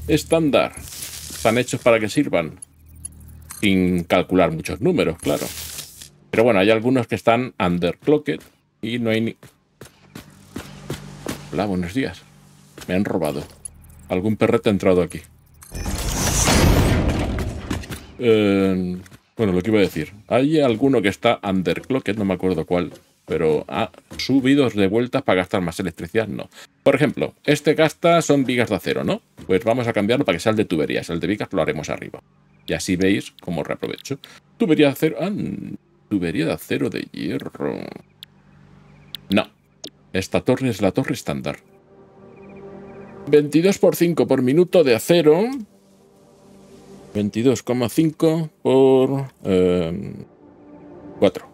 estándar. Están hechos para que sirvan. Sin calcular muchos números, claro. Pero bueno, hay algunos que están underclocked y no hay ni... Hola, buenos días. Me han robado. Algún perrete ha entrado aquí. Eh, bueno, lo que iba a decir. Hay alguno que está underclocked, no me acuerdo cuál pero ha subido de vueltas para gastar más electricidad, no. Por ejemplo, este gasta son vigas de acero, ¿no? Pues vamos a cambiarlo para que sea de tuberías. El de vigas lo haremos arriba. Y así veis cómo reaprovecho. Tubería de acero... Ah, tubería de acero de hierro. Esta torre es la torre estándar. 22 por 5 por minuto de acero. 22,5 por... 4. Eh,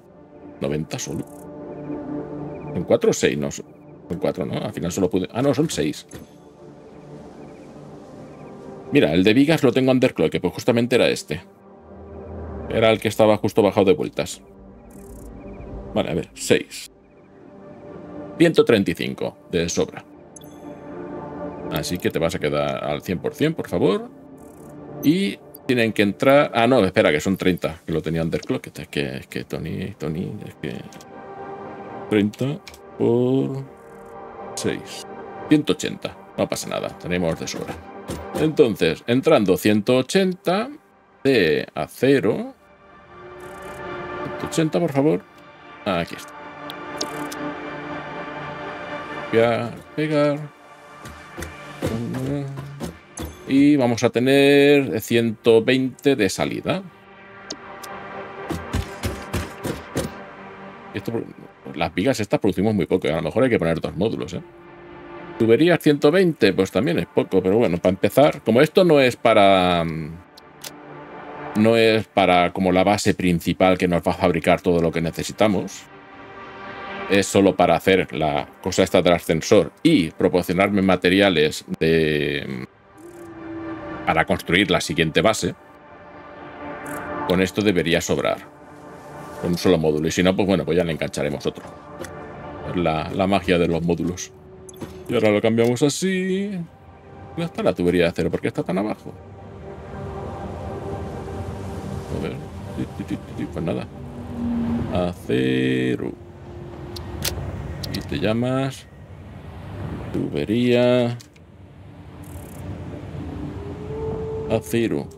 90 solo. ¿En 4 o 6? No, en 4, ¿no? Al final solo pude... Ah, no, son 6. Mira, el de Vigas lo tengo underclock, pues justamente era este. Era el que estaba justo bajado de vueltas. Vale, a ver, 6. 135 de sobra. Así que te vas a quedar al 100%, por favor. Y tienen que entrar... Ah, no, espera, que son 30, que lo tenía underclock. Es que, es que Tony, Tony, es que... 30 por 6. 180. No pasa nada, tenemos de sobra. Entonces, entrando 180 de acero. 180, por favor. Aquí está. Pegar, pegar. Y vamos a tener 120 de salida. Esto las vigas estas producimos muy poco. A lo mejor hay que poner dos módulos, ¿eh? Tuberías 120, pues también es poco. Pero bueno, para empezar, como esto no es para... No es para como la base principal que nos va a fabricar todo lo que necesitamos. Es solo para hacer la cosa esta del ascensor y proporcionarme materiales de... Para construir la siguiente base. Con esto debería sobrar con un solo módulo. Y si no, pues bueno, pues ya le engancharemos otro. la, la magia de los módulos. Y ahora lo cambiamos así. ¿Dónde está la tubería de acero? ¿Por qué está tan abajo? A ver. Pues nada. Acero. Te llamas... Tubería... Acero.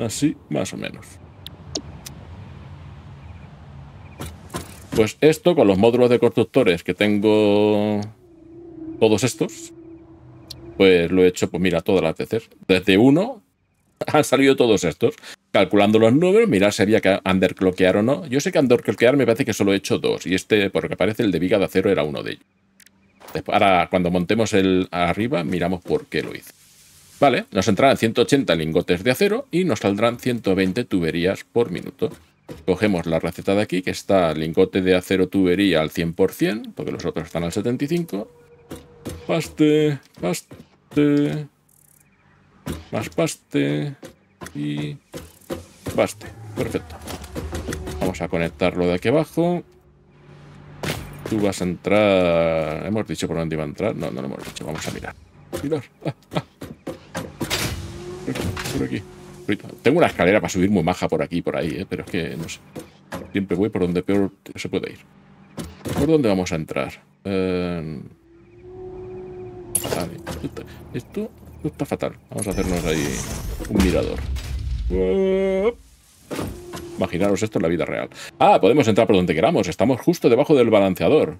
Así, más o menos. Pues esto con los módulos de constructores que tengo todos estos, pues lo he hecho, pues mira, todas las veces. Desde uno han salido todos estos. Calculando los números, mirar si había que underclockear o no. Yo sé que underclockear me parece que solo he hecho dos. Y este, por lo que parece, el de viga de acero era uno de ellos. ahora, cuando montemos el arriba, miramos por qué lo hice. Vale, nos entrarán 180 lingotes de acero y nos saldrán 120 tuberías por minuto. Cogemos la receta de aquí, que está lingote de acero tubería al 100%, porque los otros están al 75%. Paste, paste, más paste y paste. Perfecto. Vamos a conectarlo de aquí abajo. Tú vas a entrar... ¿Hemos dicho por dónde iba a entrar? No, no lo hemos dicho. Vamos a mirar. Mirar. Ah, ah. Por aquí. Tengo una escalera para subir muy maja por aquí por ahí, ¿eh? pero es que no sé. Siempre voy por donde peor se puede ir. ¿Por dónde vamos a entrar? Eh... Vale. Esto, está fatal. Vamos a hacernos ahí un mirador. Imaginaros esto en la vida real. Ah, podemos entrar por donde queramos. Estamos justo debajo del balanceador.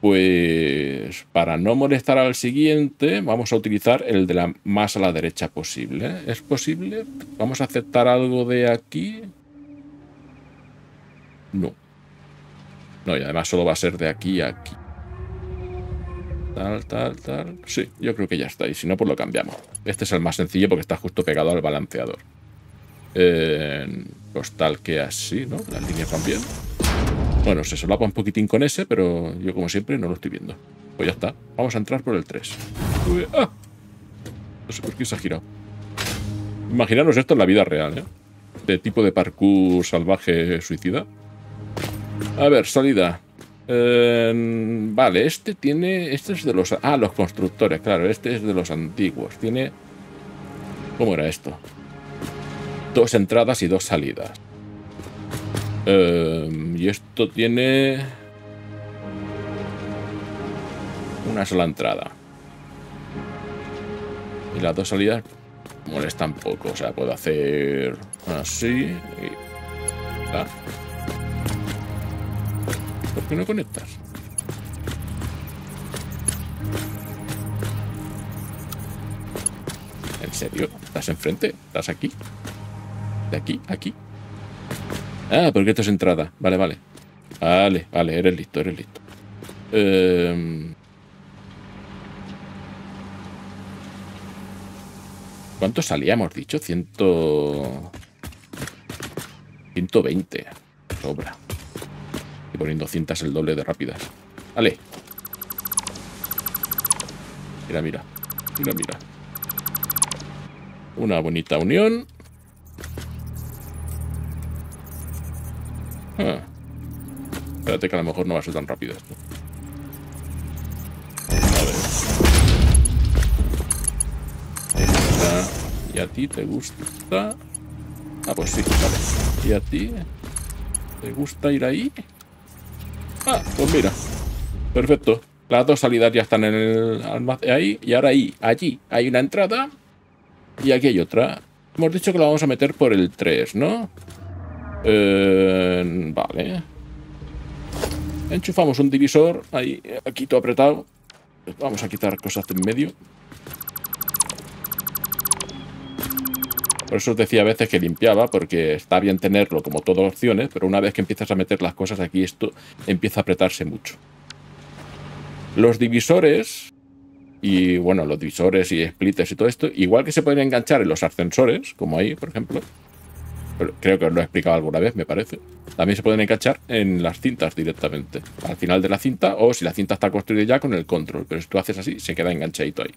Pues para no molestar al siguiente, vamos a utilizar el de la más a la derecha posible. ¿Es posible? ¿Vamos a aceptar algo de aquí? No. No, y además solo va a ser de aquí a aquí. Tal, tal, tal. Sí, yo creo que ya está. Y si no, pues lo cambiamos. Este es el más sencillo porque está justo pegado al balanceador. pues tal que así, ¿no? Las líneas van. Bueno, se solapa un poquitín con ese, pero yo como siempre no lo estoy viendo. Pues ya está. Vamos a entrar por el 3. ¡Ah! No sé por qué se ha girado. Imaginaros esto en la vida real, ¿eh? De tipo de parkour salvaje suicida. A ver, salida. Em, vale, este tiene... Este es de los... Ah, los constructores, claro. Este es de los antiguos. Tiene... ¿Cómo era esto? Dos entradas y dos salidas. Em, y esto tiene una sola entrada. Y las dos salidas molestan poco. O sea, puedo hacer así y... Ah. ¿Por qué no conectas? ¿En serio? ¿Estás enfrente? ¿Estás aquí? ¿De aquí? ¿Aquí? Ah, porque esto es entrada. Vale, vale. Vale, vale, eres listo, eres listo. Em, ¿Cuánto salía, hemos dicho? Ciento... 120. Sobra. Poniendo cintas el doble de rápidas. Vale. Mira, mira. Mira, mira. Una bonita unión. Ah. Espérate que a lo mejor no va a ser tan rápido esto. A ver. ¿Y a ti te gusta? Ah, pues sí, vale. ¿Y a ti? ¿Te gusta ir ahí? Ah, pues mira. Perfecto. Las dos salidas ya están en el almacén ahí. Y ahora ahí, allí, hay una entrada. Y aquí hay otra. Hemos dicho que la vamos a meter por el 3, ¿no? Eh, vale. Enchufamos un divisor. Ahí, aquí todo apretado. Vamos a quitar cosas de en medio. Por eso os decía a veces que limpiaba, porque está bien tenerlo como todas opciones, pero una vez que empiezas a meter las cosas aquí, esto empieza a apretarse mucho. Los divisores, y bueno, los divisores y splitters y todo esto, igual que se pueden enganchar en los ascensores, como ahí, por ejemplo, creo que os lo he explicado alguna vez, me parece. También se pueden enganchar en las cintas directamente. Al final de la cinta, o si la cinta está construida ya con el control. Pero si tú haces así, se queda enganchadito ahí.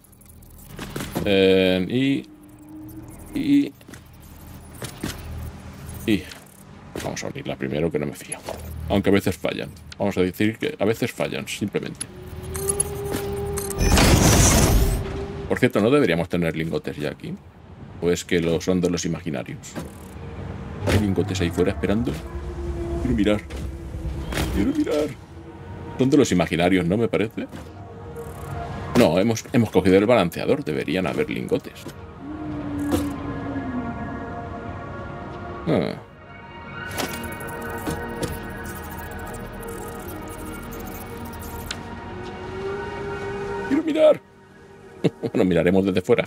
Eh, y... Y... Y... Vamos a unirla primero, que no me fío. Aunque a veces fallan. Vamos a decir que a veces fallan, simplemente. Por cierto, ¿no deberíamos tener lingotes ya aquí? ¿O es que lo son de los imaginarios? Hay lingotes ahí fuera esperando. Quiero mirar. Quiero mirar. Son de los imaginarios, ¿no? Me parece. No, hemos, hemos cogido el balanceador. Deberían haber lingotes. Ah. Quiero mirar. bueno, miraremos desde fuera.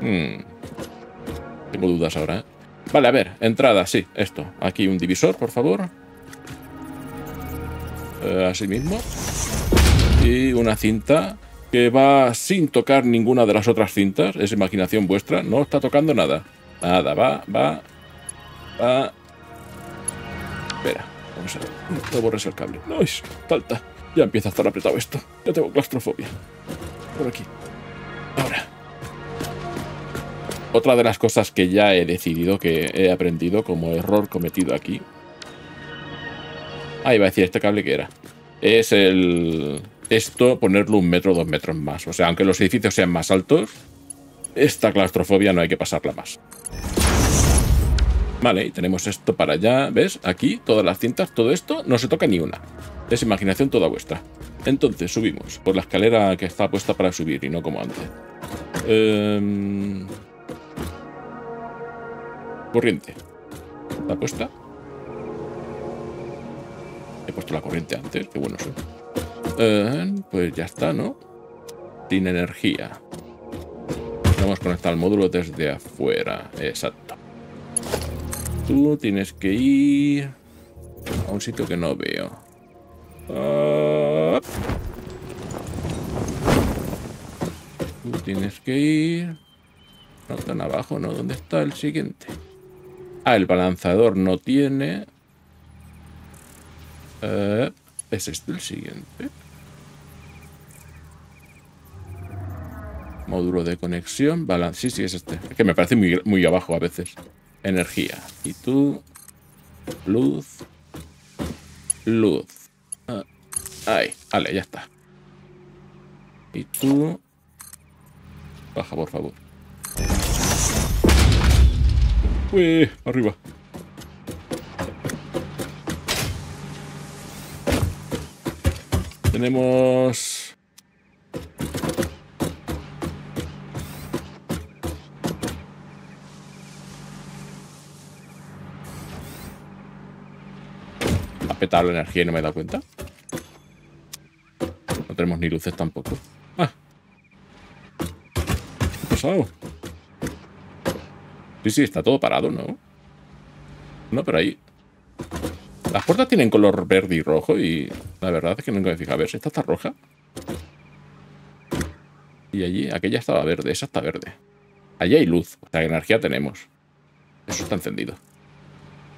Hmm. Tengo dudas ahora, ¿eh? Vale, a ver, entrada, sí, esto. Aquí un divisor, por favor. Eh, así mismo. Y una cinta que va sin tocar ninguna de las otras cintas. Es imaginación vuestra. No está tocando nada. Nada, va, va Ah. Espera, vamos a ver. No borres el cable. No, es falta. Ya empieza a estar apretado esto. Ya tengo claustrofobia. Por aquí. Ahora. Otra de las cosas que ya he decidido, que he aprendido como error cometido aquí. Ah, iba a decir este cable que era. Es el... Esto, ponerlo un metro, dos metros más. O sea, aunque los edificios sean más altos, esta claustrofobia no hay que pasarla más. Vale, y tenemos esto para allá. ¿Ves? Aquí, todas las cintas, todo esto, no se toca ni una. Es imaginación toda vuestra. Entonces, subimos por la escalera que está puesta para subir y no como antes. Em, corriente. ¿Está puesta? He puesto la corriente antes, qué bueno soy. Eh, pues ya está, ¿no? Sin energía. A conectar el módulo desde afuera. Exacto. Tú tienes que ir a un sitio que no veo. Ah. Tú tienes que ir... No tan abajo, ¿no? ¿Dónde está el siguiente? Ah, el balanzador no tiene... Eh, ¿Es este el siguiente? Módulo de conexión. Balance. Sí, sí, es este. Es que me parece muy, muy abajo a veces. Energía. Y tú. Luz. Luz. Ah, ahí. Vale, ya está. Y tú. Baja, por favor. Uy, arriba. Tenemos... petado la energía y no me he dado cuenta. No tenemos ni luces tampoco. Ah. ¿Qué ha pasado? Sí, sí, está todo parado, ¿no? No, pero ahí... Las puertas tienen color verde y rojo y la verdad es que nunca me fija. A ver, esta está roja. Y allí, aquella estaba verde, esa está verde. Allí hay luz, o sea, energía tenemos. Eso está encendido.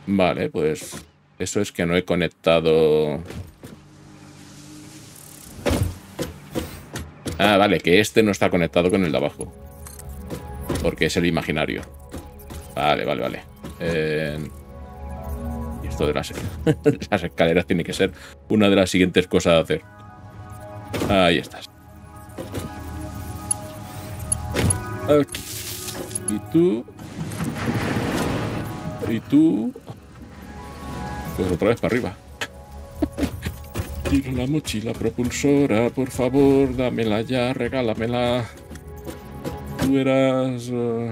Vale, pues eso es que no he conectado... Ah, vale, que este no está conectado con el de abajo. Porque es el imaginario. Vale, vale, vale. Eh esto de las, las escaleras tiene que ser una de las siguientes cosas a hacer. Ahí estás. Aquí. Y tú. Y tú. Pues otra vez para arriba. Tiro la mochila propulsora, por favor, dámela ya, regálamela. Tú eras... Uh,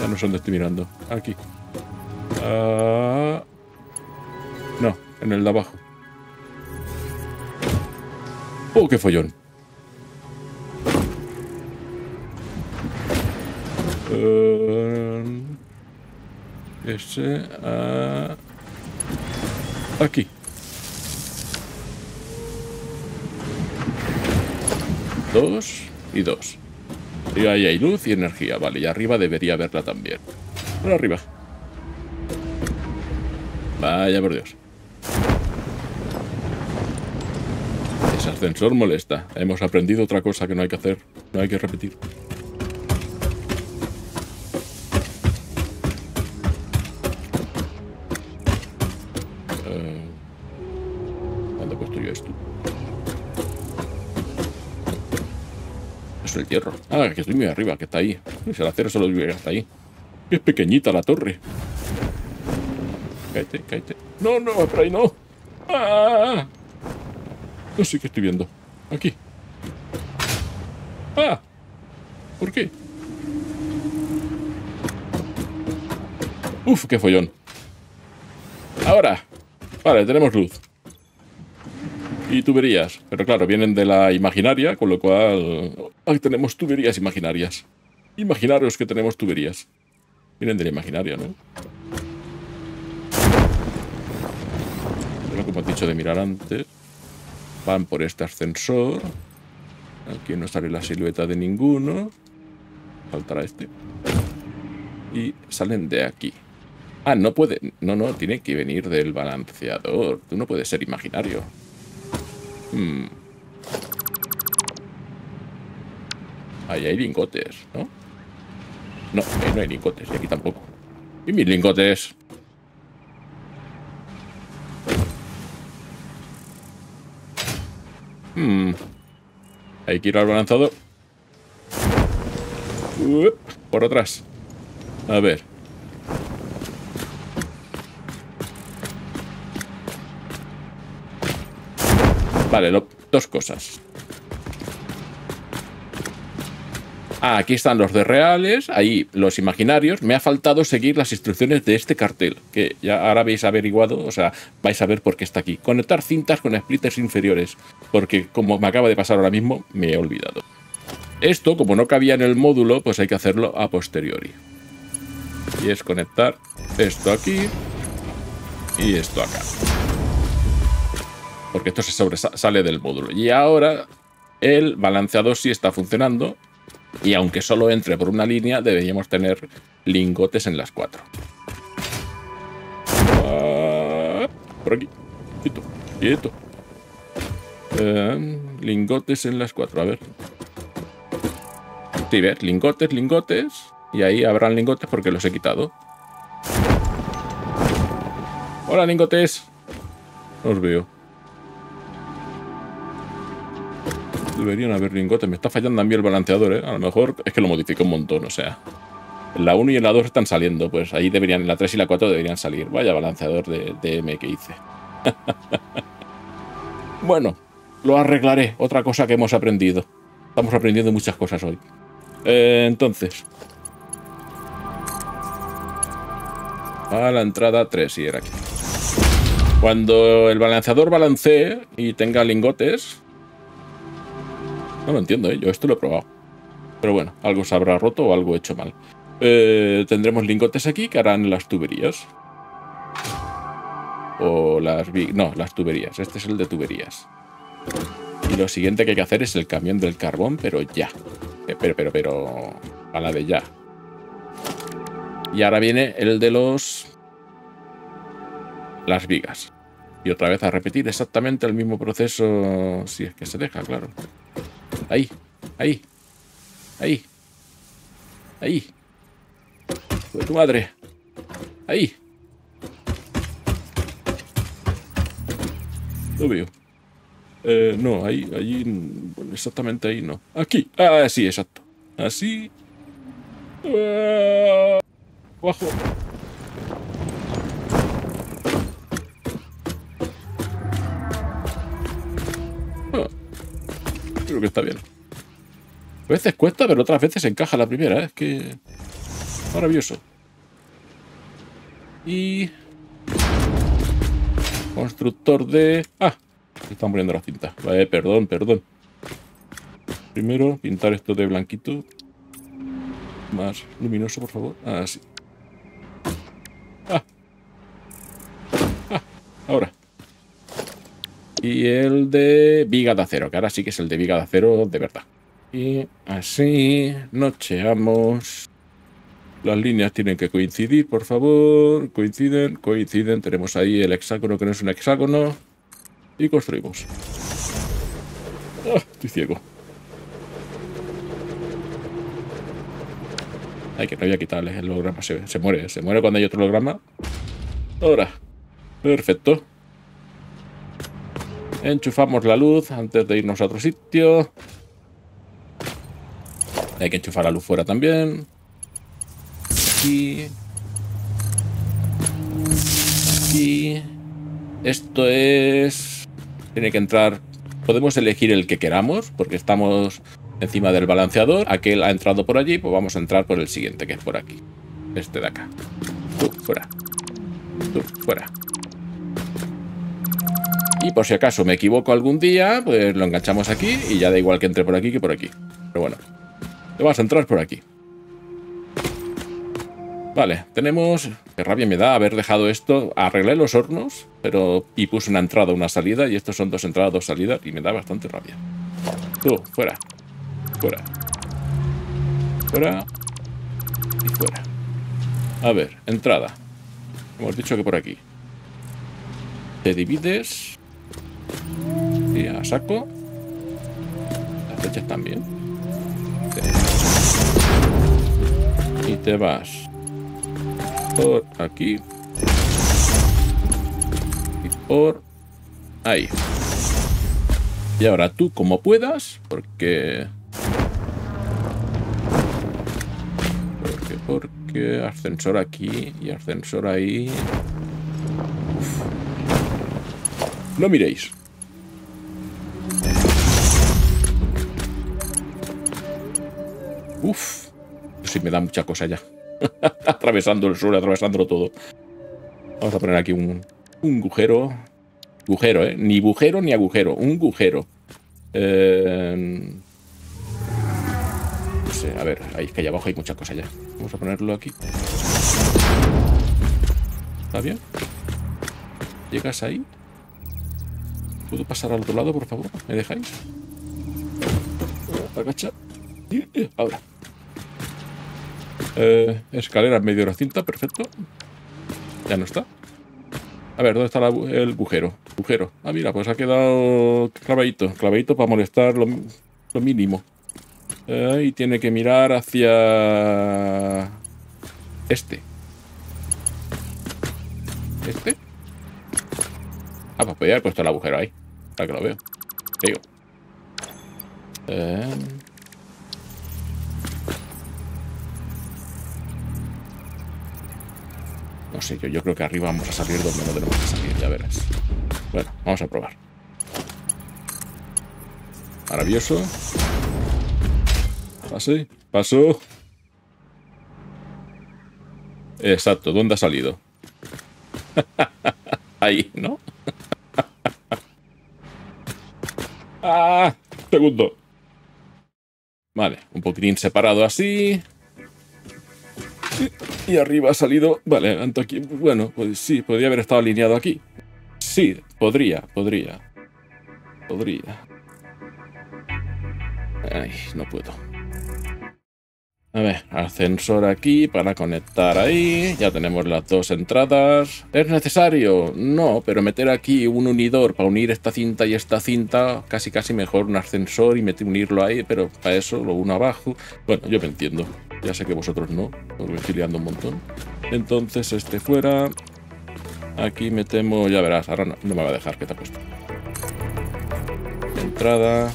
ya no sé dónde estoy mirando. Aquí. Ah, no, en el de abajo. ¡Oh, qué follón! Uh, ese... Uh, aquí. Dos y dos. Y ahí hay luz y energía. Vale, y arriba debería haberla también. Por arriba. Vaya por Dios. Ese ascensor molesta. Hemos aprendido otra cosa que no hay que hacer. No hay que repetir. Eh, ¿Dónde he puesto yo esto? Es el hierro. Ah, que estoy muy arriba, que está ahí. Si el acero solo llega hasta ahí. Es pequeñita la torre. Cállate, cállate. No, no, por ahí no. ¡Ah! No sé qué estoy viendo. Aquí. ¡Ah! ¿Por qué? Uf, qué follón. Ahora. Vale, tenemos luz. Y tuberías. Pero claro, vienen de la imaginaria, con lo cual... Ahí tenemos tuberías imaginarias. Imaginaros que tenemos tuberías. Vienen de la imaginaria, ¿no? como he dicho de mirar antes. Van por este ascensor. Aquí no sale la silueta de ninguno. Faltará este. Y salen de aquí. Ah, no puede... No, no, tiene que venir del balanceador. Tú no puedes ser imaginario. Hmm. Ahí hay lingotes, ¿no? No, ahí no hay lingotes, y aquí tampoco. ¿Y mis lingotes? Hmm. Hay que ir al balanzador. por atrás. A ver. Vale, dos cosas. Ah, aquí están los de reales, ahí los imaginarios. Me ha faltado seguir las instrucciones de este cartel, que ya ahora habéis averiguado, o sea, vais a ver por qué está aquí. Conectar cintas con splitters inferiores, porque como me acaba de pasar ahora mismo, me he olvidado. Esto, como no cabía en el módulo, pues hay que hacerlo a posteriori. Y es conectar esto aquí y esto acá. Porque esto se sobresale del módulo. Y ahora el balanceador sí está funcionando y aunque solo entre por una línea, deberíamos tener lingotes en las cuatro. Ah, por aquí. Quieto, quieto. Eh, lingotes en las cuatro, a ver. Sí, ver, lingotes, lingotes. Y ahí habrán lingotes porque los he quitado. Hola, lingotes. Os veo. Deberían haber lingotes. Me está fallando a mí el balanceador, ¿eh? A lo mejor es que lo modifico un montón, o sea. En la 1 y en la 2 están saliendo. Pues ahí deberían, en la 3 y la 4 deberían salir. Vaya balanceador de DM que hice. bueno, lo arreglaré. Otra cosa que hemos aprendido. Estamos aprendiendo muchas cosas hoy. Eh, entonces. A la entrada 3, y era aquí. Cuando el balanceador balancee y tenga lingotes, no lo entiendo, ¿eh? yo esto lo he probado. Pero bueno, algo se habrá roto o algo hecho mal. Eh, tendremos lingotes aquí que harán las tuberías. O las... No, las tuberías. Este es el de tuberías. Y lo siguiente que hay que hacer es el camión del carbón, pero ya. Pero, pero, pero... A la de ya. Y ahora viene el de los... Las vigas. Y otra vez a repetir exactamente el mismo proceso, si es que se deja, claro. Ahí, ahí, ahí, ahí. Tu madre. Ahí. Lo veo. Eh, no, ahí, allí, exactamente ahí no. Aquí. Ah, sí, exacto. Así. Ah, que está bien. A veces cuesta, pero otras veces encaja la primera. ¿eh? Es que... Maravilloso. Y... Constructor de... Ah, se están poniendo la cinta. Vale, perdón, perdón. Primero, pintar esto de blanquito. Más luminoso, por favor. Así. Ah. Ah, ahora y el de viga de acero, que ahora sí que es el de viga de acero de verdad. Y así nocheamos. Las líneas tienen que coincidir, por favor. Coinciden, coinciden. Tenemos ahí el hexágono que no es un hexágono. Y construimos. Ah, estoy ciego. Ay, que no voy a quitarle el holograma. Se, se muere, se muere cuando hay otro holograma. Ahora. Perfecto. Enchufamos la luz antes de irnos a otro sitio. Hay que enchufar la luz fuera también. Aquí. Aquí. Esto es... Tiene que entrar... Podemos elegir el que queramos, porque estamos encima del balanceador. Aquel ha entrado por allí, pues vamos a entrar por el siguiente, que es por aquí. Este de acá. Tú, fuera. Tú, fuera. Y por si acaso me equivoco algún día, pues lo enganchamos aquí y ya da igual que entre por aquí que por aquí. Pero bueno, te vas a entrar por aquí. Vale, tenemos... Qué rabia me da haber dejado esto. Arreglé los hornos, pero... Y puse una entrada, una salida, y estos son dos entradas, dos salidas, y me da bastante rabia. Tú, fuera. Fuera. Fuera. Y fuera. A ver, entrada. Hemos dicho que por aquí. Te divides. Y a saco. Las flechas también. Y te vas por aquí. Y por ahí. Y ahora tú como puedas, porque... Porque, porque ascensor aquí y ascensor ahí. No miréis. Uf. Sí, me da mucha cosa ya. Atravesando el sur, atravesándolo todo. Vamos a poner aquí un, un agujero. Agujero, ¿eh? Ni agujero ni agujero. Un agujero. Eh, no sé, a ver. Ahí es que allá abajo hay mucha cosa ya. Vamos a ponerlo aquí. ¿Está bien? ¿Llegas ahí? ¿Puedo pasar al otro lado, por favor? ¿Me dejáis? Agacha. Ahora. Eh, escalera medio la cinta, perfecto. Ya no está. A ver, ¿dónde está el agujero? Agujero. Ah, mira, pues ha quedado clavadito. Clavadito para molestar lo, mínimo. Eh, y tiene que mirar hacia... Este. ¿Este? Ah, pues podría haber puesto el agujero ahí. Para que lo veo. Eh... No sé, yo, yo creo que arriba vamos a salir donde no tenemos que salir, ya verás. Bueno, vamos a probar. Maravilloso. Pase, pasó. Exacto, ¿dónde ha salido? Ahí, ¿no? ah, segundo. Vale, un poquitín separado así. Y arriba ha salido... Vale, tanto aquí... Bueno, pues sí, podría haber estado alineado aquí. Sí, podría, podría. Podría. Ay, no puedo. A ver, ascensor aquí para conectar ahí. Ya tenemos las dos entradas. ¿Es necesario? No, pero meter aquí un unidor para unir esta cinta y esta cinta, casi casi mejor un ascensor y meter, unirlo ahí, pero para eso lo uno abajo. Bueno, yo me entiendo. Ya sé que vosotros no, porque estoy liando un montón. Entonces, este fuera. Aquí metemos, ya verás, ahora no, me va a dejar que te ha puesto. Entrada.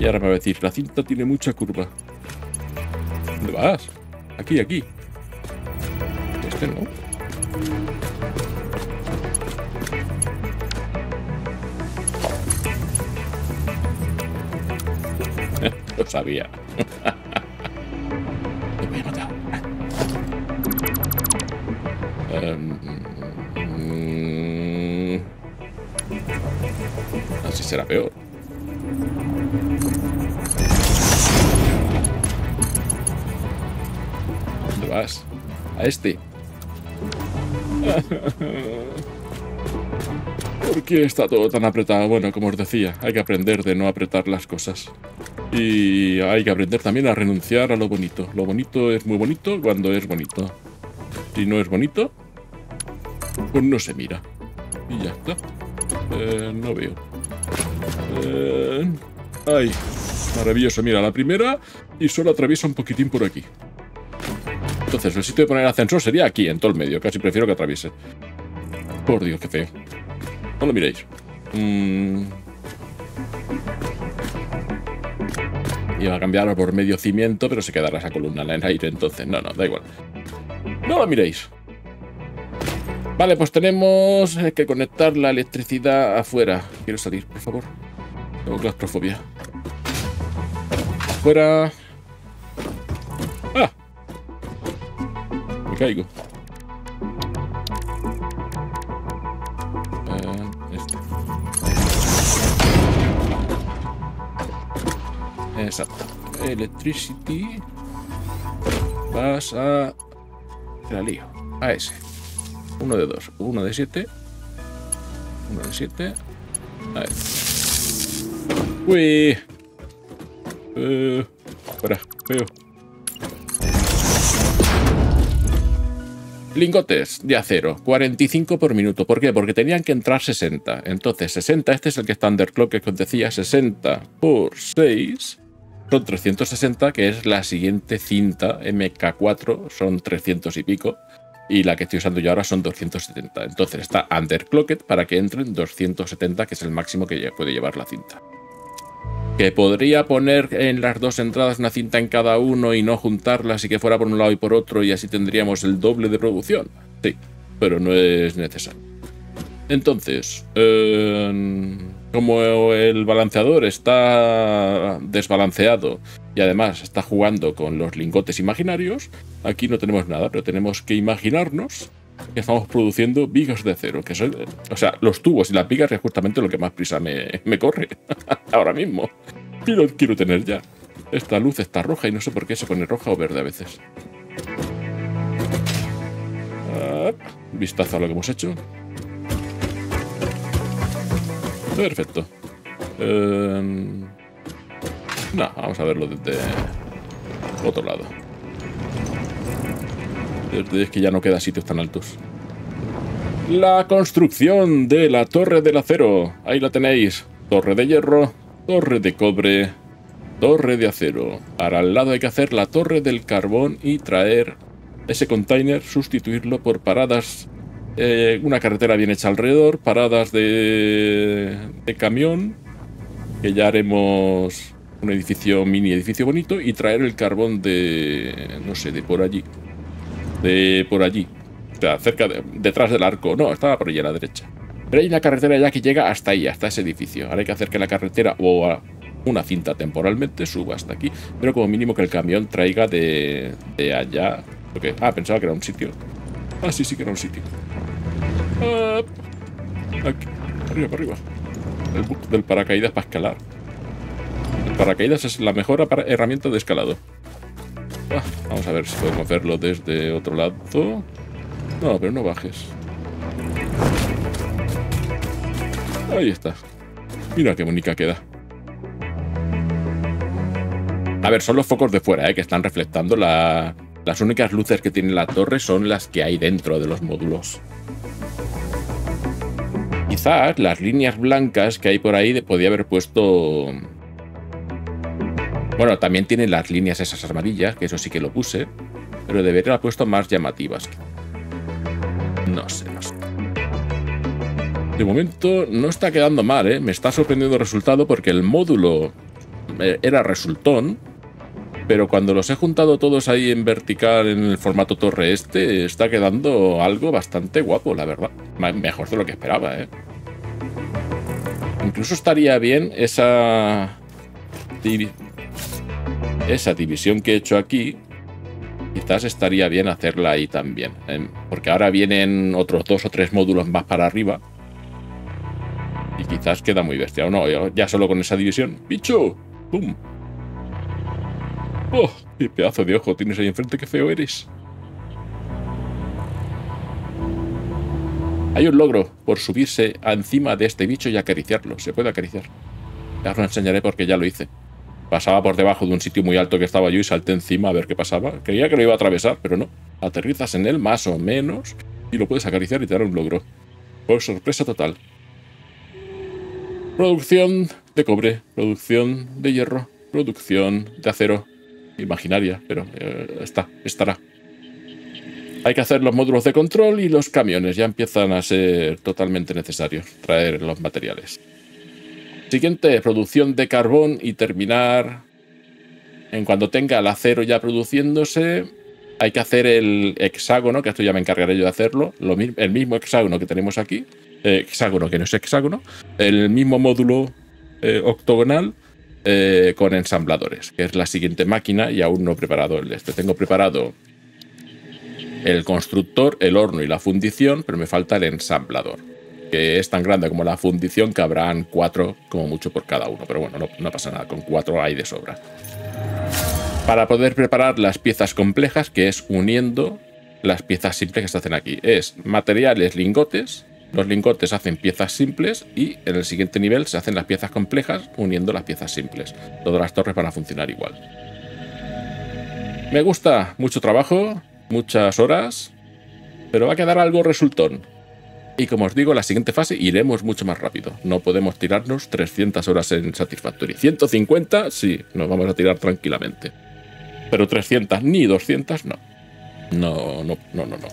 Y ahora me va a decir, la cinta tiene mucha curva. ¿Dónde vas? Aquí, aquí. Este no. Lo sabía. Me voy a matar. Um, así será peor. A este. ¿Por qué está todo tan apretado? Bueno, como os decía, hay que aprender de no apretar las cosas. Y hay que aprender también a renunciar a lo bonito. Lo bonito es muy bonito cuando es bonito. Si no es bonito, pues no se mira. Y ya está. Eh, no veo. Eh, ay, maravilloso. Mira, la primera y solo atraviesa un poquitín por aquí. Entonces, el sitio de poner ascensor sería aquí, en todo el medio. Casi prefiero que atraviese. Por Dios, qué feo. No lo miréis. Mm. Iba a cambiarlo por medio cimiento, pero se quedará esa columna en el aire, entonces. No, no, da igual. No lo miréis. Vale, pues tenemos que conectar la electricidad afuera. Quiero salir, por favor. Tengo claustrofobia. Afuera. Caigo. Uh, este. Exacto. Electricity. Vas a... La lío. A ese. Uno de dos. Uno de siete. Uno de siete. A ver. Uy. Uh, fuera. Veo. Lingotes de acero, 45 por minuto. ¿Por qué? Porque tenían que entrar 60. Entonces, 60, este es el que está underclock que os decía, 60 por 6 son 360, que es la siguiente cinta MK4, son 300 y pico. Y la que estoy usando yo ahora son 270. Entonces está underclocked para que entren 270, que es el máximo que puede llevar la cinta. Que podría poner en las dos entradas una cinta en cada uno y no juntarlas y que fuera por un lado y por otro y así tendríamos el doble de producción. Sí, pero no es necesario. Entonces, como el balanceador está desbalanceado y además está jugando con los lingotes imaginarios, aquí no tenemos nada, pero tenemos que imaginarnos estamos produciendo vigas de acero, que son, o sea, los tubos y las vigas es justamente lo que más prisa me, me corre ahora mismo. Quiero, quiero tener ya. Esta luz está roja y no sé por qué se pone roja o verde a veces. Ah, vistazo a lo que hemos hecho. Perfecto. Em, no, vamos a verlo desde otro lado. Es que ya no queda sitios tan altos. La construcción de la Torre del Acero. Ahí la tenéis. Torre de hierro, torre de cobre, torre de acero. Para al lado hay que hacer la torre del carbón y traer ese container, sustituirlo por paradas, eh, una carretera bien hecha alrededor, paradas de, de camión, que ya haremos un edificio, mini edificio bonito, y traer el carbón de, no sé, de por allí de por allí. O sea, cerca de, detrás del arco. No, estaba por allí a la derecha. Pero hay una carretera ya que llega hasta ahí, hasta ese edificio. Ahora hay que hacer que la carretera o una cinta temporalmente suba hasta aquí. Pero como mínimo que el camión traiga de, de allá. Okay. Ah, pensaba que era un sitio. Ah, sí, sí que era un sitio. Ah, aquí. Arriba, arriba. El bug del paracaídas para escalar. El paracaídas es la mejor herramienta de escalado. Ah, vamos a ver si podemos verlo desde otro lado. No, pero no bajes. Ahí está. Mira qué bonita queda. A ver, son los focos de fuera, ¿eh? que están reflectando la... Las únicas luces que tiene la torre son las que hay dentro de los módulos. Quizás las líneas blancas que hay por ahí podía haber puesto bueno, también tiene las líneas esas amarillas, que eso sí que lo puse, pero debería haber puesto más llamativas. No sé, no sé. De momento no está quedando mal, ¿eh? Me está sorprendiendo el resultado porque el módulo eh, era resultón, pero cuando los he juntado todos ahí en vertical en el formato torre este, está quedando algo bastante guapo, la verdad. Mejor de lo que esperaba, ¿eh? Incluso estaría bien esa esa división que he hecho aquí, quizás estaría bien hacerla ahí también. ¿eh? Porque ahora vienen otros dos o tres módulos más para arriba. Y quizás queda muy bestia. O no, ya solo con esa división. ¡Bicho! ¡Pum! ¡Oh! ¡Qué pedazo de ojo tienes ahí enfrente! ¡Qué feo eres! Hay un logro por subirse encima de este bicho y acariciarlo. Se puede acariciar. Ya os lo enseñaré porque ya lo hice. Pasaba por debajo de un sitio muy alto que estaba yo y salté encima a ver qué pasaba. Creía que lo iba a atravesar, pero no. Aterrizas en él más o menos y lo puedes acariciar y te da un logro. Por sorpresa total. Producción de cobre, producción de hierro, producción de acero. Imaginaria, pero eh, está, estará. Hay que hacer los módulos de control y los camiones. Ya empiezan a ser totalmente necesarios traer los materiales. Siguiente, producción de carbón y terminar en cuando tenga el acero ya produciéndose. Hay que hacer el hexágono, que esto ya me encargaré yo de hacerlo. Lo, el mismo hexágono que tenemos aquí. Eh, hexágono que no es hexágono. El mismo módulo eh, octogonal eh, con ensambladores, que es la siguiente máquina y aún no he preparado el este. Tengo preparado el constructor, el horno y la fundición, pero me falta el ensamblador que es tan grande como la fundición que habrán cuatro como mucho por cada uno. Pero bueno, no, pasa nada, con cuatro hay de sobra. Para poder preparar las piezas complejas, que es uniendo las piezas simples que se hacen aquí. Es materiales lingotes, los lingotes hacen piezas simples y en el siguiente nivel se hacen las piezas complejas uniendo las piezas simples. Todas las torres van a funcionar igual. Me gusta mucho trabajo, muchas horas, Pero va a quedar algo resultón. Y como os digo, la siguiente fase iremos mucho más rápido. No podemos tirarnos 300 horas en Satisfactory. 150, sí, nos vamos a tirar tranquilamente. Pero 300 ni 200, no. No, no, no, no, no,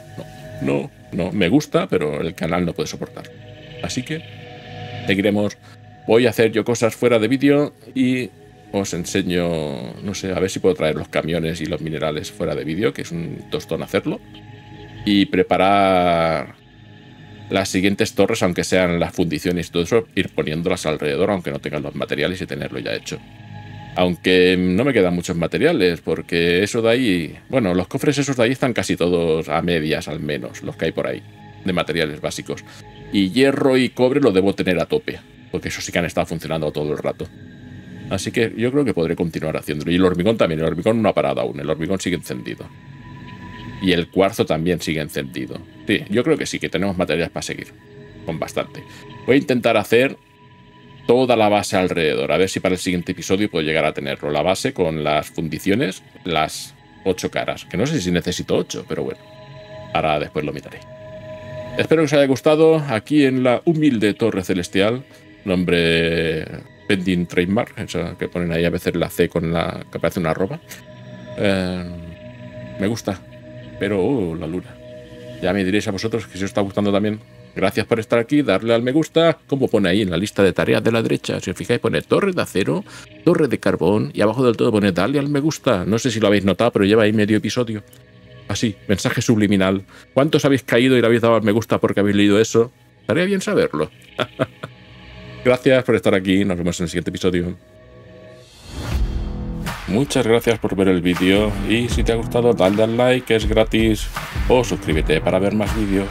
no. No, me gusta, pero el canal no puede soportar. Así que seguiremos. Voy a hacer yo cosas fuera de vídeo y os enseño, no sé, a ver si puedo traer los camiones y los minerales fuera de vídeo, que es un tostón hacerlo. Y preparar las siguientes torres, aunque sean las fundiciones y todo eso, ir poniéndolas alrededor, aunque no tengan los materiales y tenerlo ya hecho. Aunque no me quedan muchos materiales, porque eso de ahí, bueno, los cofres esos de ahí están casi todos a medias al menos, los que hay por ahí, de materiales básicos. Y hierro y cobre lo debo tener a tope, porque eso sí que han estado funcionando todo el rato. Así que yo creo que podré continuar haciéndolo. Y el hormigón también, el hormigón no ha parado aún, el hormigón sigue encendido. Y el cuarzo también sigue encendido. Sí, yo creo que sí, que tenemos materiales para seguir. Con bastante. Voy a intentar hacer toda la base alrededor. A ver si para el siguiente episodio puedo llegar a tenerlo. La base con las fundiciones, las ocho caras. Que no sé si necesito ocho, pero bueno. Ahora después lo miraré. Espero que os haya gustado aquí en la humilde Torre Celestial. Nombre Pending Trademark, eso que ponen ahí a veces la C con la que aparece una arroba. Eh, me gusta, pero uh, la luna. Ya me diréis a vosotros que si os está gustando también. Gracias por estar aquí, darle al me gusta, como pone ahí en la lista de tareas de la derecha. Si os fijáis, pone torre de acero, torre de carbón y abajo del todo pone darle al me gusta. No sé si lo habéis notado, pero lleva ahí medio episodio. Así, mensaje subliminal. ¿Cuántos habéis caído y le habéis dado al me gusta porque habéis leído eso? Estaría bien saberlo. gracias por estar aquí, nos vemos en el siguiente episodio. Muchas gracias por ver el vídeo y si te ha gustado dale al like, es gratis, o suscríbete para ver más vídeos.